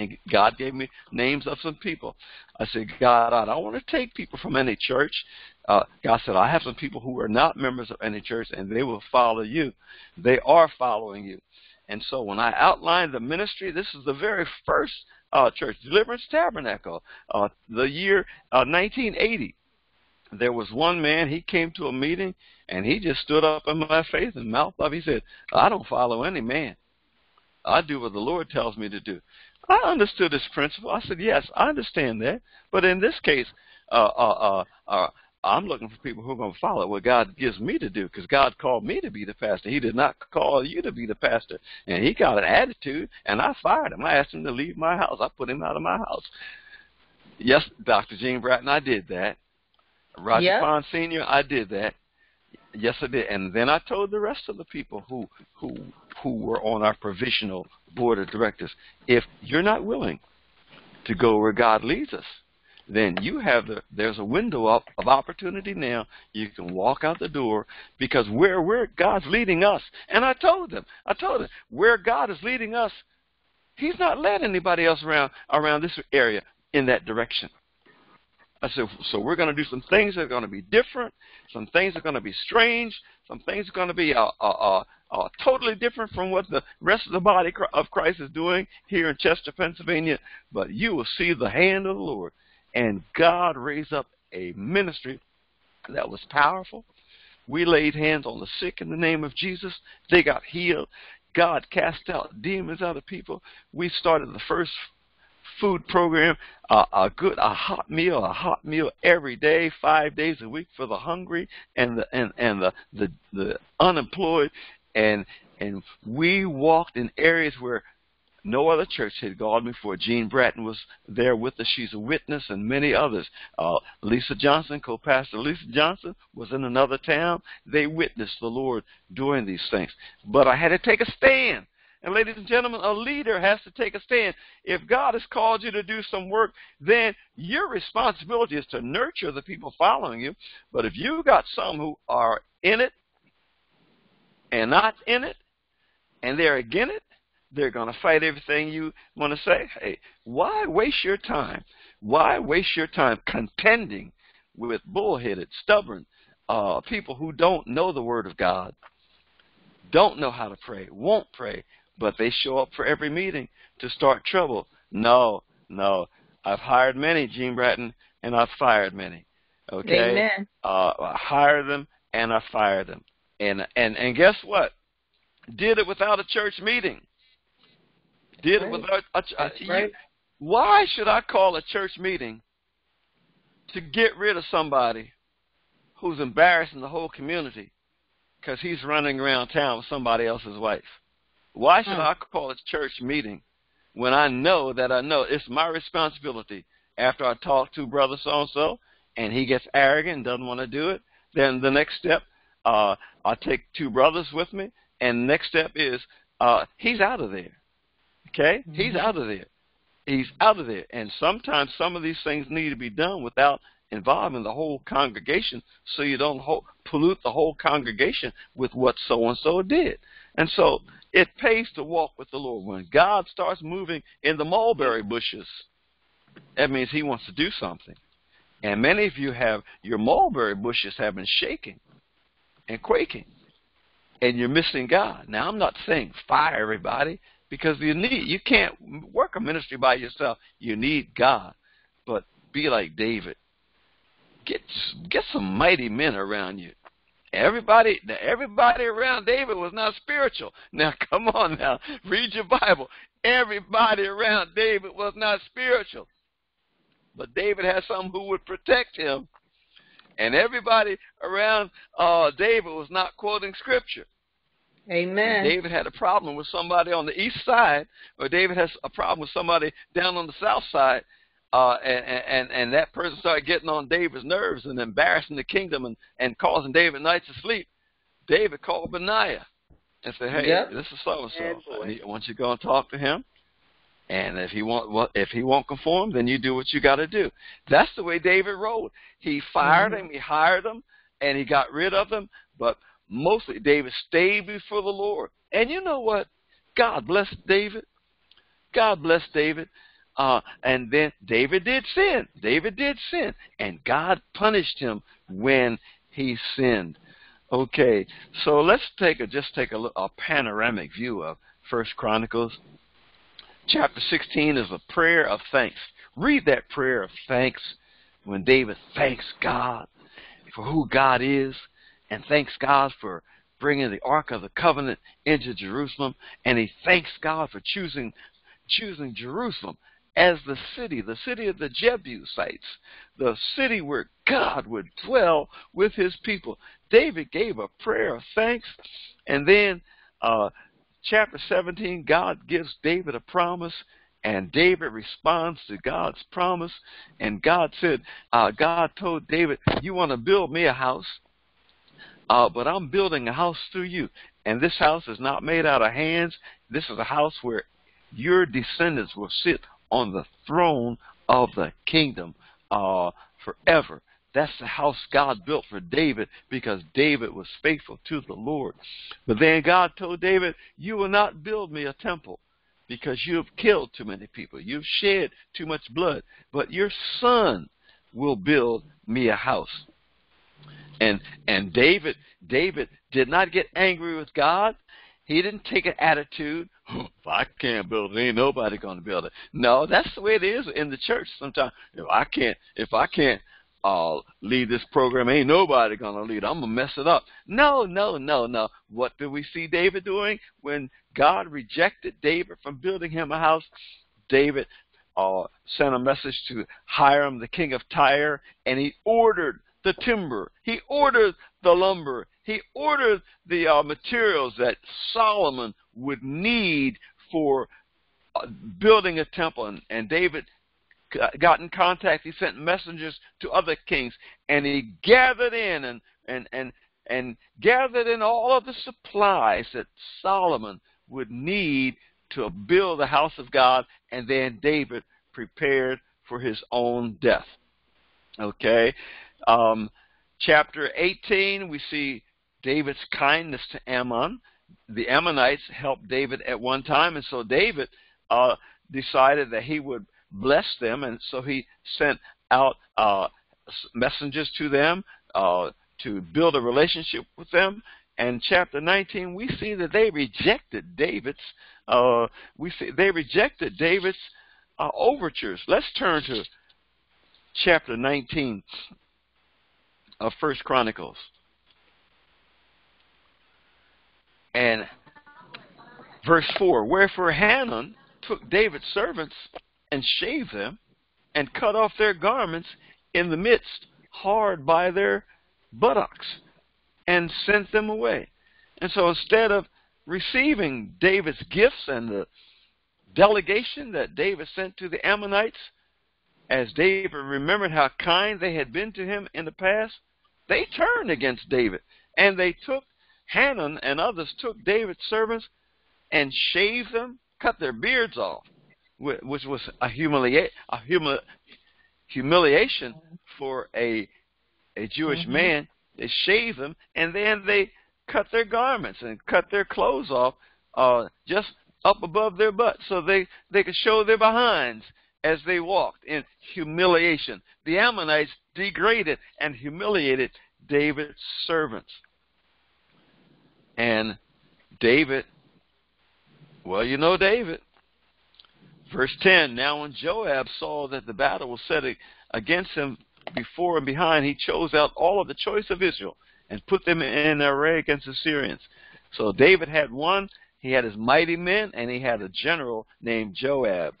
And God gave me names of some people. I said, God, I don't want to take people from any church. Uh, God said, I have some people who are not members of any church, and they will follow you. They are following you. And so when I outlined the ministry, this is the very first uh, church, Deliverance Tabernacle, uh, the year uh, 1980 there was one man, he came to a meeting and he just stood up in my face and mouthed up. He said, I don't follow any man. I do what the Lord tells me to do. I understood this principle. I said, yes, I understand that. But in this case, uh, uh, uh, uh, I'm looking for people who are going to follow what God gives me to do because God called me to be the pastor. He did not call you to be the pastor. And he got an attitude, and I fired him. I asked him to leave my house. I put him out of my house. Yes, Dr. Gene Bratton, I did that. Roger yep. Pond Senior, I did that. Yes, I did, and then I told the rest of the people who who who were on our provisional board of directors, if you're not willing to go where God leads us, then you have the there's a window up of opportunity now. You can walk out the door because where where God's leading us, and I told them, I told them where God is leading us, He's not led anybody else around around this area in that direction. I said, so we're going to do some things that are going to be different. Some things are going to be strange. Some things are going to be uh, uh, uh, uh, totally different from what the rest of the body of Christ is doing here in Chester, Pennsylvania. But you will see the hand of the Lord. And God raised up a ministry that was powerful. We laid hands on the sick in the name of Jesus. They got healed. God cast out demons out of people. We started the first food program, uh, a good a hot meal, a hot meal every day, five days a week for the hungry and the and and the the, the unemployed, and and we walked in areas where no other church had gone before. Gene Bratton was there with us. She's a witness, and many others. Uh, Lisa Johnson, co-pastor Lisa Johnson, was in another town. They witnessed the Lord doing these things. But I had to take a stand. And ladies and gentlemen, a leader has to take a stand. If God has called you to do some work, then your responsibility is to nurture the people following you. But if you've got some who are in it and not in it, and they're against it, they're going to fight everything you want to say. Hey, why waste your time? Why waste your time contending with bullheaded, stubborn uh, people who don't know the Word of God, don't know how to pray, won't pray, but they show up for every meeting to start trouble. No, no. I've hired many, Gene Bratton, and I've fired many. Okay? Amen. Uh, I hire them and I fire them. And and and guess what? Did it without a church meeting. Did right. it without a, a right. why should I call a church meeting to get rid of somebody who's embarrassing the whole community because he's running around town with somebody else's wife? Why should hmm. I call a church meeting when I know that I know it's my responsibility after I talk to brother so and so and he gets arrogant and doesn't want to do it, then the next step, uh, I take two brothers with me, and next step is uh, he's out of there. Okay, mm-hmm. he's out of there. He's out of there. And sometimes some of these things need to be done without involving the whole congregation, so you don't ho- pollute the whole congregation with what so and so did. And so it pays to walk with the Lord. When God starts moving in the mulberry bushes, that means He wants to do something. And many of you have your mulberry bushes have been shaking and quaking, and you're missing God. Now, I'm not saying fire everybody because you need you can't work a ministry by yourself. You need God, but be like David. Get get some mighty men around you. Everybody, everybody around David was not spiritual. [LAUGHS] Now, come on now, read your Bible. Everybody around David was not spiritual. But David had some who would protect him. And everybody around uh, David was not quoting scripture. Amen. David had a problem with somebody on the east side, or David has a problem with somebody down on the south side, uh, and, and and that person started getting on David's nerves and embarrassing the kingdom and and causing David nights to sleep. David called Benaiah and said, "Hey, yep. this is so and so. I want you to go and talk to him." And if he won't, if he won't conform, then you do what you got to do. That's the way David rolled. He fired mm-hmm. him, he hired him, and he got rid of him. But mostly, David stayed before the Lord. And you know what? God blessed David. God blessed David. Uh, and then David did sin. David did sin, and God punished him when he sinned. Okay, so let's take a just take a, a panoramic view of First Chronicles chapter 16 is a prayer of thanks. Read that prayer of thanks when David thanks God for who God is and thanks God for bringing the Ark of the Covenant into Jerusalem. And he thanks God for choosing, choosing Jerusalem as the city, the city of the Jebusites, the city where God would dwell with his people. David gave a prayer of thanks, and then uh, chapter 17, God gives David a promise, and David responds to God's promise. And God said, uh, God told David, You want to build me a house, uh, but I'm building a house through you. And this house is not made out of hands. This is a house where your descendants will sit on the throne of the kingdom uh, forever. That's the house God built for David because David was faithful to the Lord. But then God told David, You will not build me a temple because you have killed too many people. You've shed too much blood. But your son will build me a house. And and David David did not get angry with God. He didn't take an attitude, if I can't build it, ain't nobody gonna build it. No, that's the way it is in the church sometimes. If I can't if I can't uh, lead this program. Ain't nobody gonna lead. I'm gonna mess it up. No, no, no, no. What do we see David doing when God rejected David from building him a house? David uh, sent a message to Hiram, the king of Tyre, and he ordered the timber. He ordered the lumber. He ordered the uh, materials that Solomon would need for uh, building a temple. And, and David got in contact. He sent messengers to other kings, and he gathered in and and and and gathered in all of the supplies that Solomon would need to build the house of God, and then David prepared for his own death. Okay, um, chapter 18, we see David's kindness to Ammon. The Ammonites helped David at one time, and so David uh, decided that he would bless them, and so he sent out uh, messengers to them uh, to build a relationship with them. And chapter 19, we see that they rejected David's. Uh, we see they rejected David's uh, overtures. Let's turn to chapter 19 of First Chronicles. And verse 4 Wherefore Hanun took David's servants and shaved them and cut off their garments in the midst, hard by their buttocks, and sent them away. And so instead of receiving David's gifts and the delegation that David sent to the Ammonites, as David remembered how kind they had been to him in the past, they turned against David. And they took, Hanun and others took David's servants and shaved them, cut their beards off, which was a, humilia- a humili- humiliation for a, a Jewish mm-hmm. man. They shaved them, and then they cut their garments and cut their clothes off uh, just up above their butts so they, they could show their behinds as they walked in humiliation. The Ammonites degraded and humiliated David's servants. And David, well, you know David. Verse 10 Now, when Joab saw that the battle was set against him before and behind, he chose out all of the choice of Israel and put them in array against the Syrians. So David had one, he had his mighty men, and he had a general named Joab.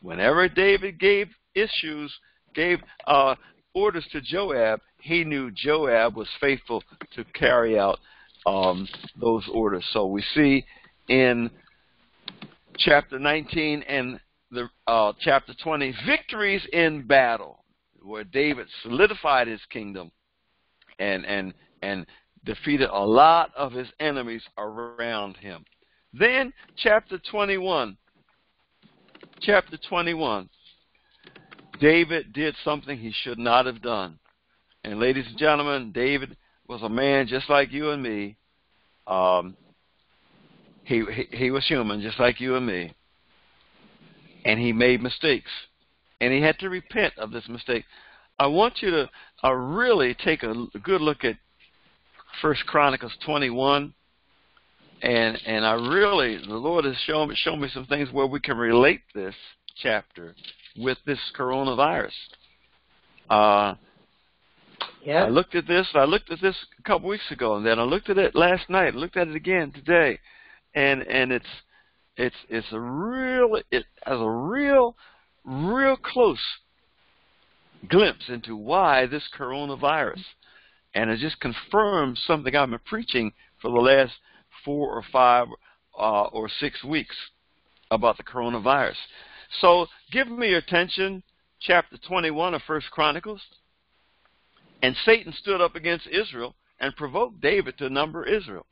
Whenever David gave issues, gave uh, orders to Joab, he knew Joab was faithful to carry out um, those orders. So we see in chapter 19 and the uh, chapter 20 victories in battle, where David solidified his kingdom and and and defeated a lot of his enemies around him. Then, chapter 21. Chapter 21. David did something he should not have done. And, ladies and gentlemen, David was a man just like you and me. Um, he, he, he was human, just like you and me. And he made mistakes. And he had to repent of this mistake. I want you to uh, really take a good look at First Chronicles 21, and and I really the Lord has shown me shown me some things where we can relate this chapter with this coronavirus. Uh, yeah. I looked at this. I looked at this a couple weeks ago, and then I looked at it last night. Looked at it again today, and and it's it's it's a real it has a real real close glimpse into why this coronavirus and it just confirms something I've been preaching for the last four or five uh, or six weeks about the coronavirus. So give me your attention, chapter 21 of First Chronicles. And Satan stood up against Israel and provoked David to number Israel.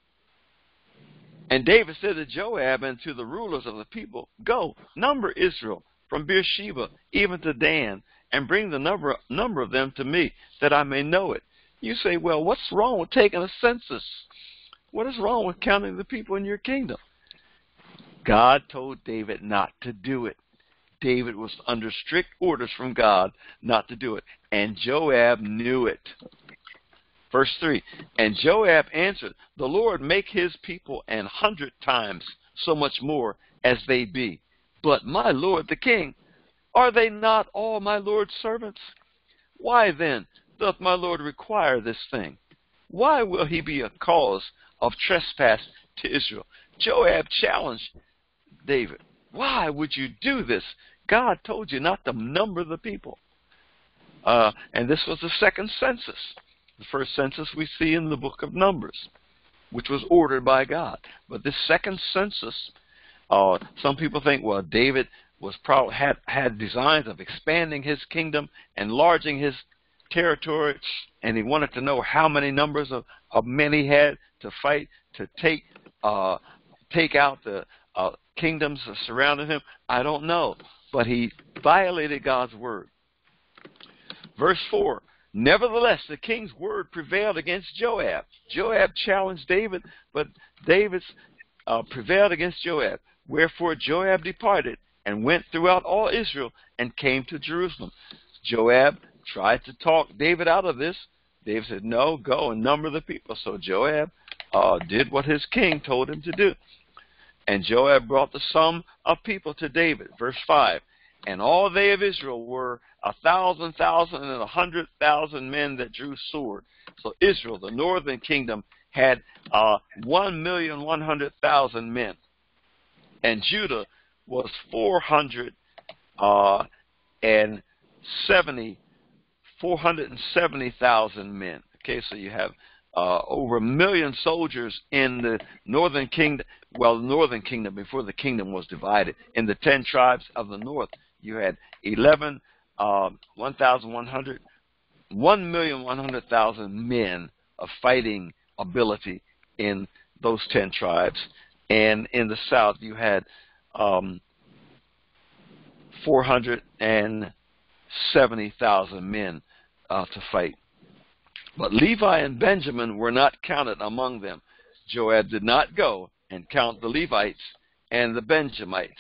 And David said to Joab and to the rulers of the people, Go, number Israel from Beersheba even to Dan, and bring the number, number of them to me, that I may know it. You say, well, what's wrong with taking a census? What is wrong with counting the people in your kingdom? God told David not to do it. David was under strict orders from God not to do it. And Joab knew it. Verse 3 And Joab answered, The Lord make his people an hundred times so much more as they be. But my lord the king, are they not all my lord's servants? Why then doth my Lord require this thing? Why will he be a cause of trespass to Israel? Joab challenged David. Why would you do this? God told you not to number the people. Uh, and this was the second census. The first census we see in the book of Numbers, which was ordered by God. But this second census, uh, some people think, well, David was probably had had designs of expanding his kingdom, enlarging his territory, and he wanted to know how many numbers of, of men he had to fight to take uh, take out the uh, kingdoms that surrounded him. I don't know, but he violated God's word. Verse four. Nevertheless, the king's word prevailed against Joab. Joab challenged David, but David uh, prevailed against Joab. Wherefore Joab departed and went throughout all Israel and came to Jerusalem. Joab tried to talk David out of this. David said, No, go and number the people. So Joab uh, did what his king told him to do. And Joab brought the sum of people to David. Verse 5 And all they of Israel were a thousand thousand and a hundred thousand men that drew sword. So Israel, the northern kingdom, had uh, one million one hundred thousand men. And Judah was four hundred uh, and seventy 470,000 men. Okay, so you have uh, over a million soldiers in the northern kingdom, well, the northern kingdom before the kingdom was divided. In the ten tribes of the north, you had 11, uh, 1,100, 1,100,000 men of fighting ability in those ten tribes. And in the south, you had um, 470,000 men uh, to fight. But Levi and Benjamin were not counted among them. Joab did not go and count the Levites and the Benjamites.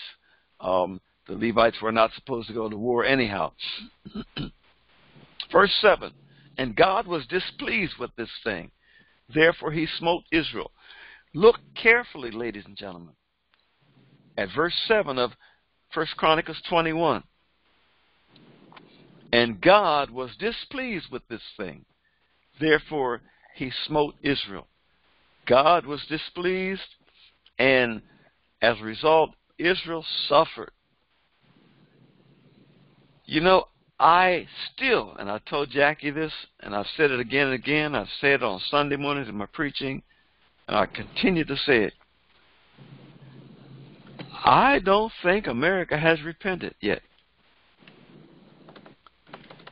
Um, the Levites were not supposed to go to war anyhow. [CLEARS THROAT] Verse 7 And God was displeased with this thing. Therefore he smote Israel. Look carefully, ladies and gentlemen, at verse 7 of 1 Chronicles 21. And God was displeased with this thing. Therefore he smote Israel. God was displeased, and as a result, Israel suffered. You know, I still, and I told Jackie this, and I've said it again and again, I've said it on Sunday mornings in my preaching, and I continue to say it. I don't think America has repented yet.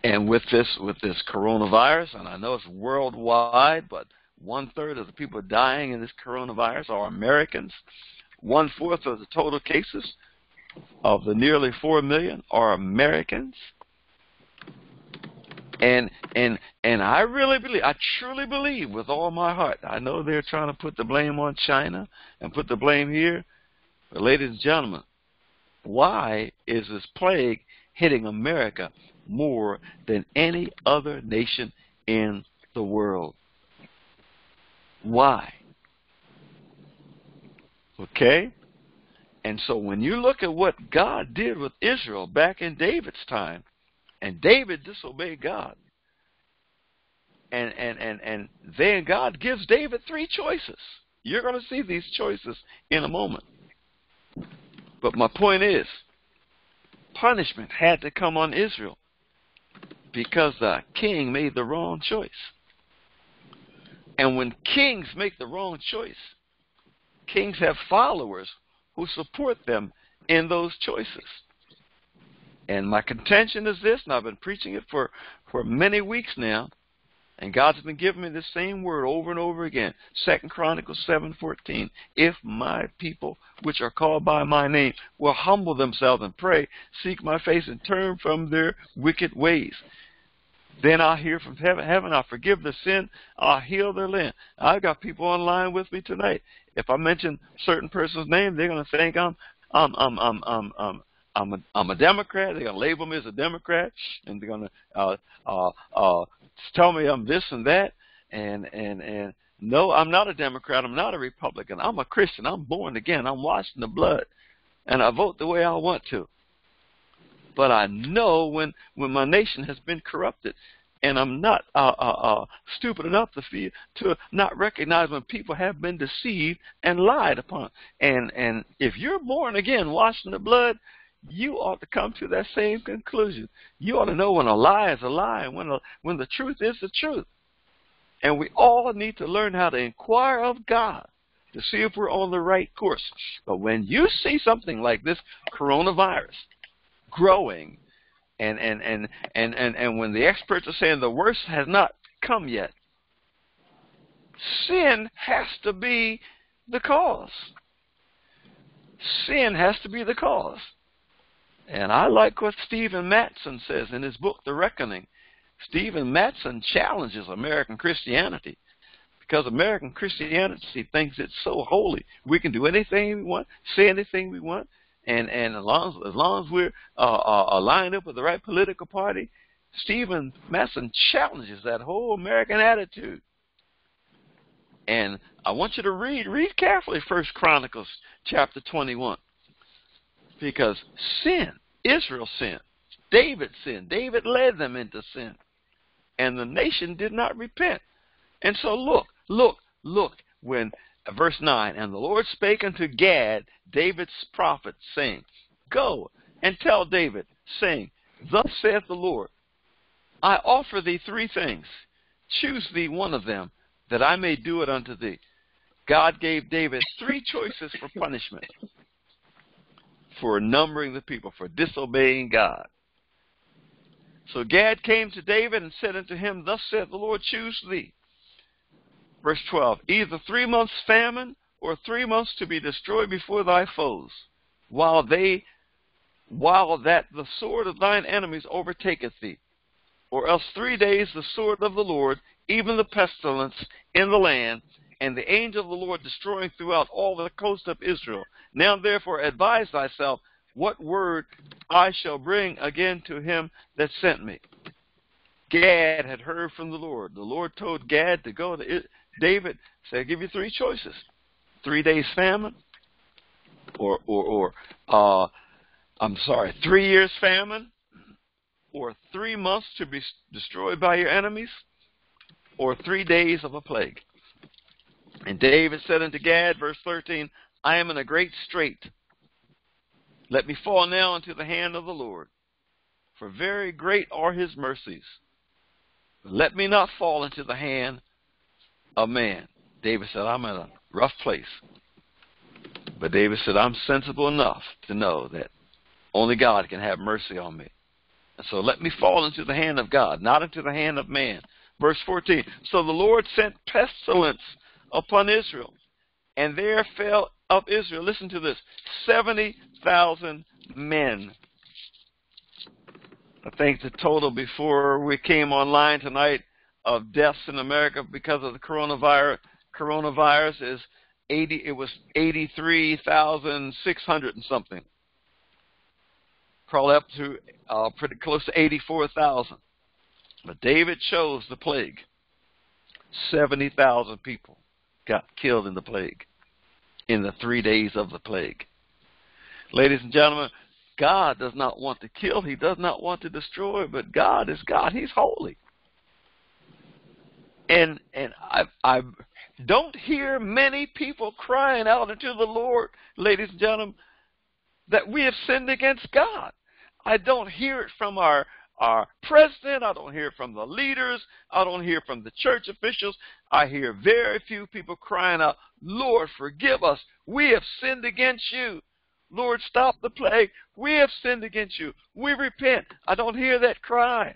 And with this with this coronavirus, and I know it's worldwide, but one third of the people dying in this coronavirus are Americans. One fourth of the total cases of the nearly four million are Americans. And and and I really believe, I truly believe with all my heart. I know they're trying to put the blame on China and put the blame here, but ladies and gentlemen, why is this plague hitting America more than any other nation in the world. Why? Okay? And so when you look at what God did with Israel back in David's time, and David disobeyed God, and and and and then God gives David three choices. You're going to see these choices in a moment. But my point is, punishment had to come on Israel because the king made the wrong choice. And when kings make the wrong choice, kings have followers who support them in those choices. And my contention is this, and I've been preaching it for, for many weeks now, and God's been giving me the same word over and over again. Second Chronicles seven fourteen. If my people which are called by my name will humble themselves and pray, seek my face and turn from their wicked ways. Then I'll hear from heaven, heaven, I'll forgive their sin, I'll heal their land. I've got people online with me tonight. If I mention certain person's name, they're gonna think I'm I'm I'm I'm I'm, I'm I'm a, I'm a Democrat. They're gonna label me as a Democrat, and they're gonna uh, uh, uh, tell me I'm this and that. And and and no, I'm not a Democrat. I'm not a Republican. I'm a Christian. I'm born again. I'm washed in the blood, and I vote the way I want to. But I know when when my nation has been corrupted, and I'm not uh, uh, uh, stupid enough to feel, to not recognize when people have been deceived and lied upon. And and if you're born again, washed in the blood, you ought to come to that same conclusion. You ought to know when a lie is a lie and when, a, when the truth is the truth. And we all need to learn how to inquire of God to see if we're on the right course. But when you see something like this coronavirus growing, and and and and and, and when the experts are saying the worst has not come yet, sin has to be the cause. Sin has to be the cause. And I like what Stephen Mattson says in his book, The Reckoning. Stephen Mattson challenges American Christianity because American Christianity thinks it's so holy. We can do anything we want, say anything we want, and and as long as, as, long as we're uh, uh, lined up with the right political party, Stephen Mattson challenges that whole American attitude. And I want you to read read carefully First Chronicles chapter 21 because sin, Israel sinned, David sinned. David led them into sin. And the nation did not repent. And so look, look, look, when Uh, verse 9, and the Lord spake unto Gad, David's prophet, saying, Go and tell David, saying, Thus saith the Lord, I offer thee three things. Choose thee one of them, that I may do it unto thee. God gave David three choices for punishment for numbering the people, for disobeying God. So Gad came to David and said unto him, Thus saith the Lord, choose thee. Verse 12, either three months famine or three months to be destroyed before thy foes, while they while that the sword of thine enemies overtaketh thee, or else three days the sword of the Lord, even the pestilence in the land, and the angel of the Lord destroying throughout all the coast of Israel. Now therefore advise thyself what word I shall bring again to him that sent me. Gad had heard from the Lord. The Lord told Gad to go to David, said, I give you three choices. Three days famine, or, or, or uh, I'm sorry, three years famine, or three months to be destroyed by your enemies, or three days of a plague. And David said unto Gad, verse 13, I am in a great strait. Let me fall now into the hand of the Lord, for very great are his mercies. Let me not fall into the hand of man. David said, I'm in a rough place. But David said, I'm sensible enough to know that only God can have mercy on me. And so let me fall into the hand of God, not into the hand of man. Verse 14. So the Lord sent pestilence upon Israel, and there fell of Israel, listen to this, 70,000 men. I think the total before we came online tonight of deaths in America because of the coronavirus coronavirus is 80 it was 83,600 and something. Crawled up to uh, pretty close to 84,000. But David chose the plague. 70,000 people got killed in the plague in the 3 days of the plague. Ladies and gentlemen, God does not want to kill, he does not want to destroy, but God is God. He's holy and and I I don't hear many people crying out unto the Lord, ladies and gentlemen, that we have sinned against God. I don't hear it from our our president. I don't hear it from the leaders. I don't hear from the church officials. I hear very few people crying out, Lord, forgive us. We have sinned against you. Lord, stop the plague. We have sinned against you. We repent. I don't hear that cry.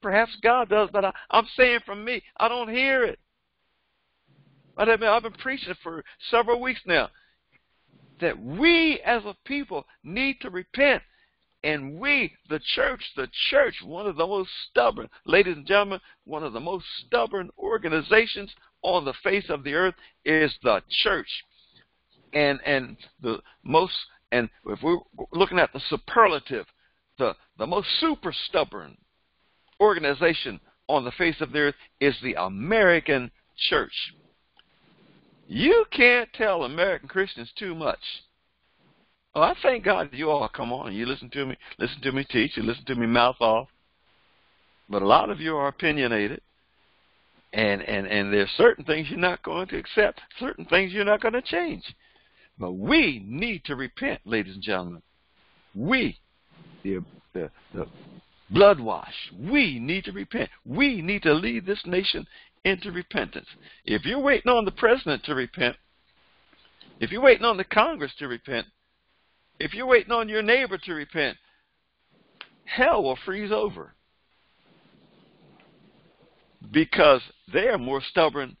Perhaps God does, but I, I'm saying from me, I don't hear it. But I've been, I've been preaching for several weeks now that we as a people need to repent. And we, the church, the church, one of the most stubborn, ladies and gentlemen, one of the most stubborn organizations on the face of the earth is the church. And and the most and if we're looking at the superlative, the, the most super stubborn organization on the face of the earth is the American church. You can't tell American Christians too much. Oh, I thank God you all come on. You listen to me, listen to me teach, you listen to me mouth off. But a lot of you are opinionated, and and and there's certain things you're not going to accept, certain things you're not going to change. But we need to repent, ladies and gentlemen. We, the the, the blood wash. We need to repent. We need to lead this nation into repentance. If you're waiting on the president to repent, if you're waiting on the Congress to repent, if you're waiting on your neighbor to repent, hell will freeze over. Because they are more stubborn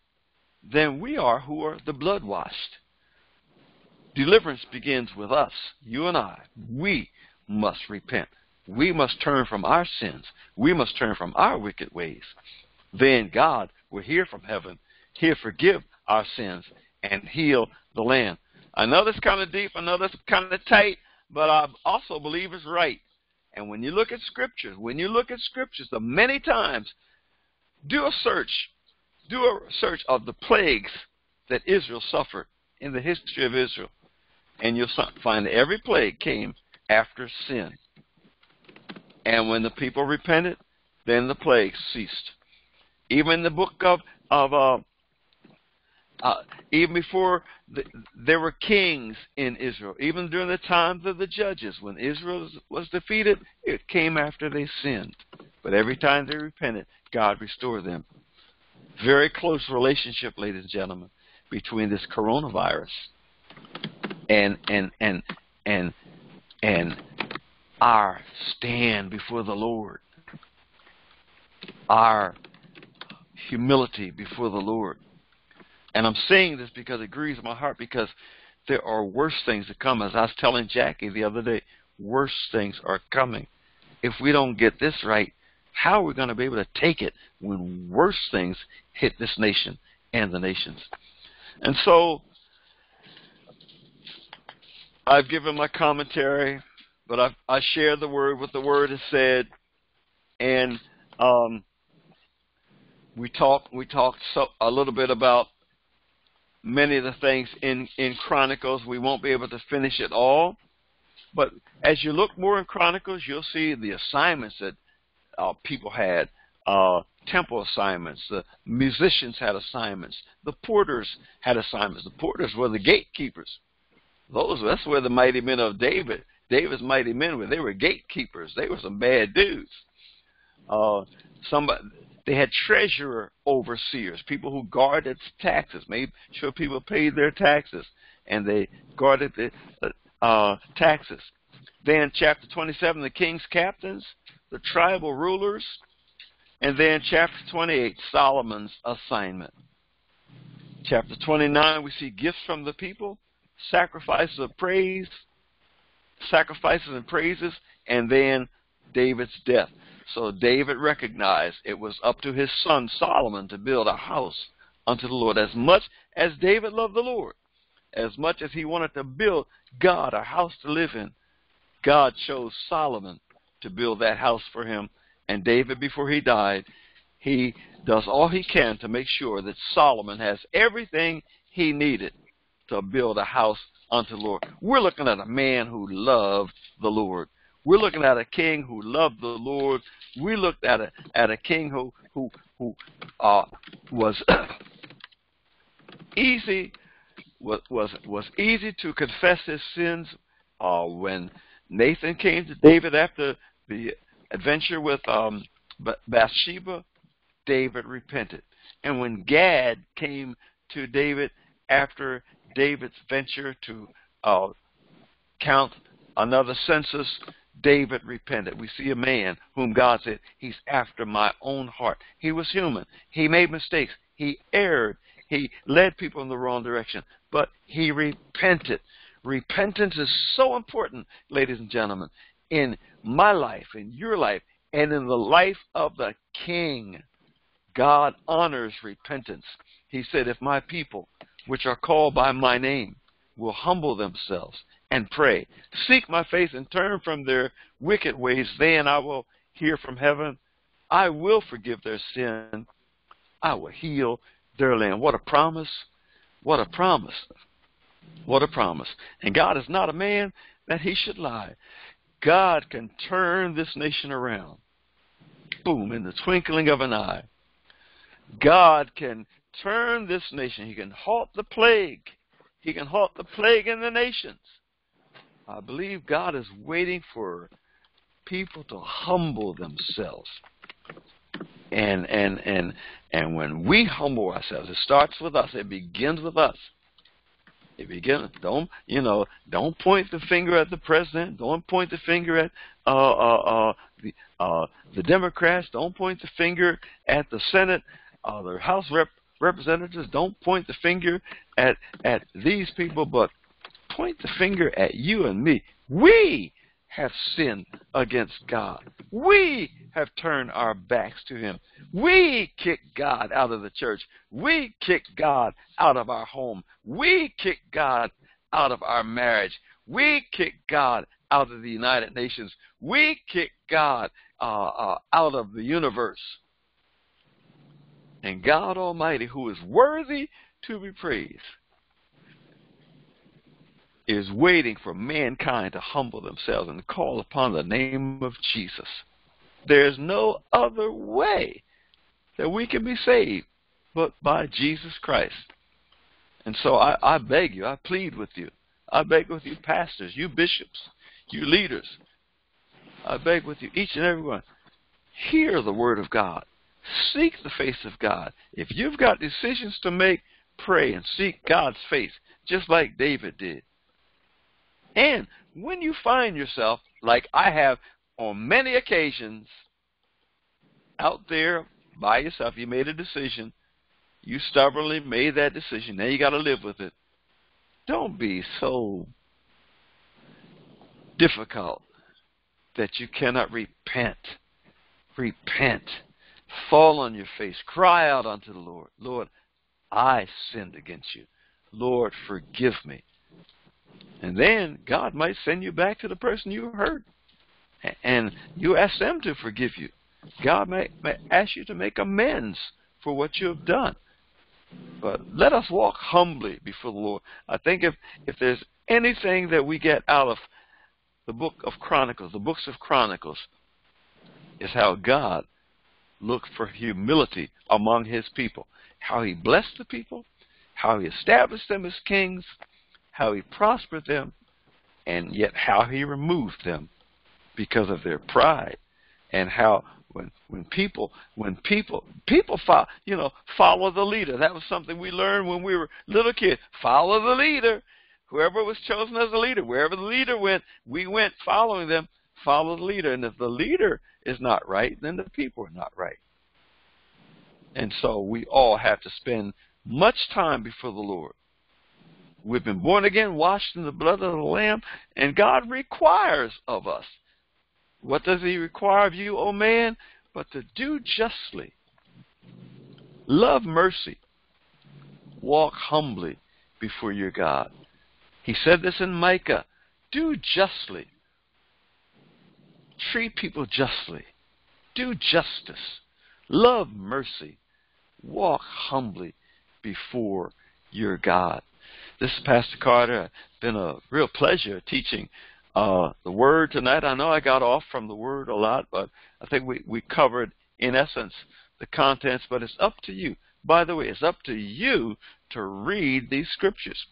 than we are who are the blood washed. Deliverance begins with us, you and I. We must repent. We must turn from our sins. We must turn from our wicked ways. Then God will hear from heaven. He'll forgive our sins and heal the land. I know that's kind of deep. I know that's kind of tight, but I also believe it's right. And when you look at scriptures, when you look at scriptures, the many times, do a search. Do a search of the plagues that Israel suffered in the history of Israel. And you'll find every plague came after sin. And when the people repented, then the plague ceased. Even the book of of uh, uh, even before the, there were kings in Israel, even during the times of the judges, when Israel was, was defeated, it came after they sinned. But every time they repented, God restored them. Very close relationship, ladies and gentlemen. between this coronavirus and and and and and our stand before the Lord, our humility before the Lord. And I'm saying this because it grieves my heart because there are worse things to come. As I was telling Jackie the other day, worse things are coming. If we don't get this right, how are we going to be able to take it when worse things hit this nation and the nations? And so I've given my commentary, but I've, I share the word, what the word has said, and um, we talked we talked so, a little bit about many of the things in in Chronicles. We won't be able to finish it all, but as you look more in Chronicles, you'll see the assignments that uh, people had. Uh, temple assignments. The musicians had assignments. The porters had assignments. The porters were the gatekeepers. Those that's where the mighty men of David, David's mighty men were. They were gatekeepers. They were some bad dudes. Uh, somebody they had treasurer overseers, people who guarded taxes, made sure people paid their taxes, and they guarded the uh, taxes. Then chapter 27, the king's captains, the tribal rulers, and then chapter 28, Solomon's assignment. Chapter 29, we see gifts from the people, sacrifices of praise, sacrifices and praises, and then David's death. So David recognized it was up to his son Solomon to build a house unto the Lord. As much as David loved the Lord, as much as he wanted to build God a house to live in, God chose Solomon to build that house for him. And David, before he died, he does all he can to make sure that Solomon has everything he needed to build a house unto the Lord. We're looking at a man who loved the Lord. We're looking at a king who loved the Lord. We looked at a at a king who who who uh, was [COUGHS] easy was was was easy to confess his sins. Uh, when Nathan came to David after the adventure with um, Bathsheba, David repented. And when Gad came to David after David's venture to uh, count another census, David repented. We see a man whom God said, He's after my own heart. He was human. He made mistakes. He erred. He led people in the wrong direction. But he repented. Repentance is so important, ladies and gentlemen, in my life, in your life, and in the life of the king. God honors repentance. He said, If my people, which are called by my name, will humble themselves and pray, seek my face and turn from their wicked ways, then I will hear from heaven. I will forgive their sin. I will heal their land. What a promise! What a promise! What a promise. And God is not a man that he should lie. God can turn this nation around. Boom, in the twinkling of an eye. God can turn this nation. He can halt the plague. He can halt the plague in the nations. I believe God is waiting for people to humble themselves. And and and and when we humble ourselves, it starts with us. It begins with us. It begins. Don't you know? Don't point the finger at the president. Don't point the finger at uh, uh, uh, the uh, the Democrats. Don't point the finger at the Senate, the House rep- representatives. Don't point the finger at at these people, but point the finger at you and me. We have sinned against God. We have turned our backs to Him. We kick God out of the church. We kick God out of our home. We kick God out of our marriage. We kick God out of the United Nations. We kick God uh, uh, out of the universe. And God Almighty, who is worthy to be praised, is waiting for mankind to humble themselves and call upon the name of Jesus. There's no other way that we can be saved but by Jesus Christ. And so I, I beg you, I plead with you, I beg with you, pastors, you bishops, you leaders, I beg with you, each and every one, hear the word of God. Seek the face of God. If you've got decisions to make, pray and seek God's face, just like David did. And when you find yourself, like I have on many occasions, out there by yourself, you made a decision, you stubbornly made that decision, now you got to live with it. Don't be so difficult that you cannot repent. Repent. Fall on your face. Cry out unto the Lord. Lord, I sinned against you. Lord, forgive me. And then God might send you back to the person you hurt. And you ask them to forgive you. God may, may ask you to make amends for what you have done. But let us walk humbly before the Lord. I think if, if there's anything that we get out of the book of Chronicles, the books of Chronicles, is how God looked for humility among his people. How he blessed the people, how he established them as kings, how he prospered them, and yet how he removed them because of their pride, and how when when people when people people follow you know follow the leader. That was something we learned when we were little kids. Follow the leader. Whoever was chosen as a leader, wherever the leader went, we went following them. Follow the leader, and if the leader is not right, then the people are not right. And so we all have to spend much time before the Lord. We've been born again, washed in the blood of the Lamb, and God requires of us. What does He require of you, O oh man? But to do justly, love mercy, walk humbly before your God. He said this in Micah do justly, treat people justly, do justice, love mercy, walk humbly before your God. This is Pastor Carter. It's been a real pleasure teaching uh, the Word tonight. I know I got off from the Word a lot, but I think we, we covered, in essence, the contents, but it's up to you. By the way, it's up to you to read these scriptures.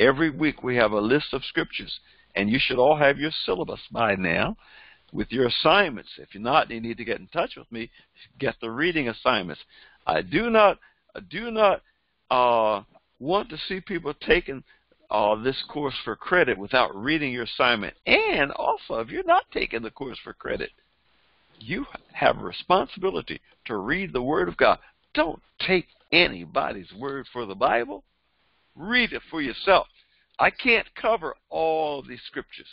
Every week we have a list of scriptures, and you should all have your syllabus by now with your assignments. If you're not, you need to get in touch with me. Get the reading assignments. I do not, I do not uh, want to see people taking uh, this course for credit without reading your assignment. And also, if you're not taking the course for credit, you have a responsibility to read the Word of God. Don't take anybody's word for the Bible. Read it for yourself. I can't cover all these scriptures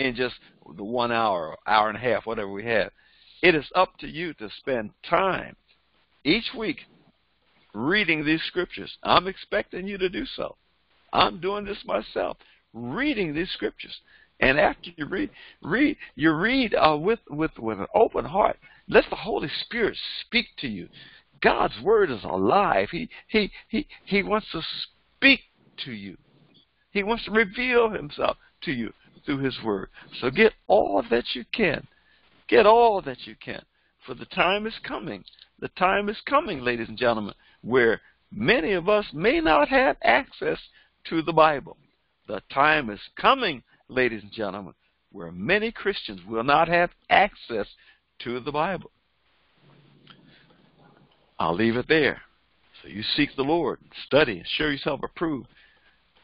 in just the one hour, hour and a half, whatever we have. It is up to you to spend time each week reading these scriptures. I'm expecting you to do so. I'm doing this myself, reading these scriptures. And after you read, read you read uh, with with with an open heart. Let the Holy Spirit speak to you. God's word is alive. He he he he wants to speak to you. He wants to reveal himself to you through his word. So get all that you can. Get all that you can. For the time is coming the time is coming, ladies and gentlemen, where many of us may not have access to the Bible. The time is coming, ladies and gentlemen, where many Christians will not have access to the Bible. I'll leave it there. So you seek the Lord, study, show yourself approved.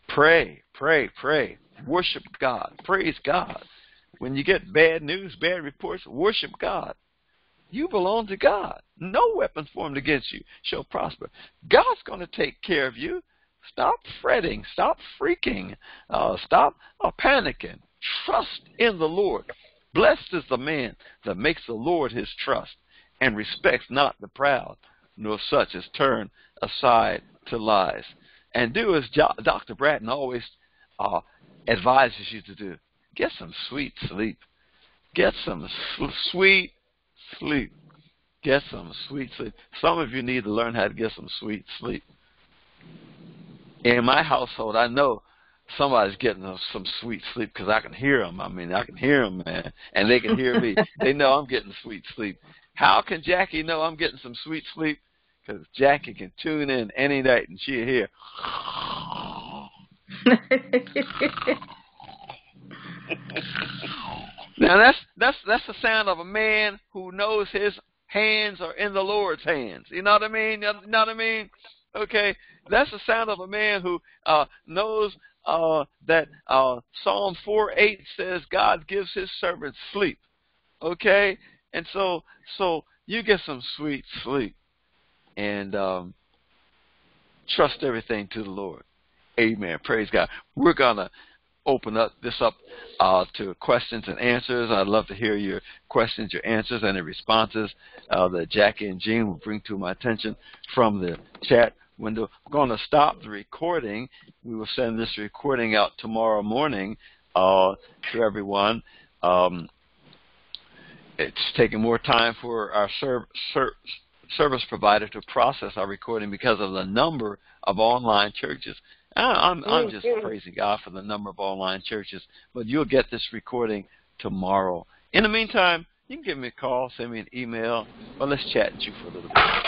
Pray, pray, pray. Worship God. Praise God. When you get bad news, bad reports, worship God. You belong to God. No weapon formed against you shall prosper. God's going to take care of you. Stop fretting. Stop freaking. Uh, stop uh, panicking. Trust in the Lord. Blessed is the man that makes the Lord his trust and respects not the proud, nor such as turn aside to lies. And do as jo- Dr. Bratton always uh, advises you to do. Get some sweet sleep. Get some sweet sleep. Get some sweet sleep. Some of you need to learn how to get some sweet sleep. In my household, I know somebody's getting some sweet sleep because I can hear them. I mean, I can hear them, man, and they can hear me. [LAUGHS] they know I'm getting sweet sleep. How can Jackie know I'm getting some sweet sleep? Because Jackie can tune in any night and she'll hear. [LAUGHS] Now that's that's that's the sound of a man who knows his hands are in the Lord's hands. You know what I mean? You know what I mean? Okay, that's the sound of a man who uh, knows uh, that uh, Psalm 4 8 says God gives his servants sleep. Okay, and so so you get some sweet sleep and um, trust everything to the Lord. Amen. Praise God. We're gonna open up this up uh, to questions and answers. I'd love to hear your questions, your answers, and the responses uh, that Jackie and Gene will bring to my attention from the chat window. We're going to stop the recording. We will send this recording out tomorrow morning uh, to everyone. Um, it's taking more time for our ser- service provider to process our recording because of the number of online churches. I'm I'm mm, just praising mm. God for the number of online churches. But you'll get this recording tomorrow. In the meantime, you can give me a call, send me an email, or let's chat with you for a little bit.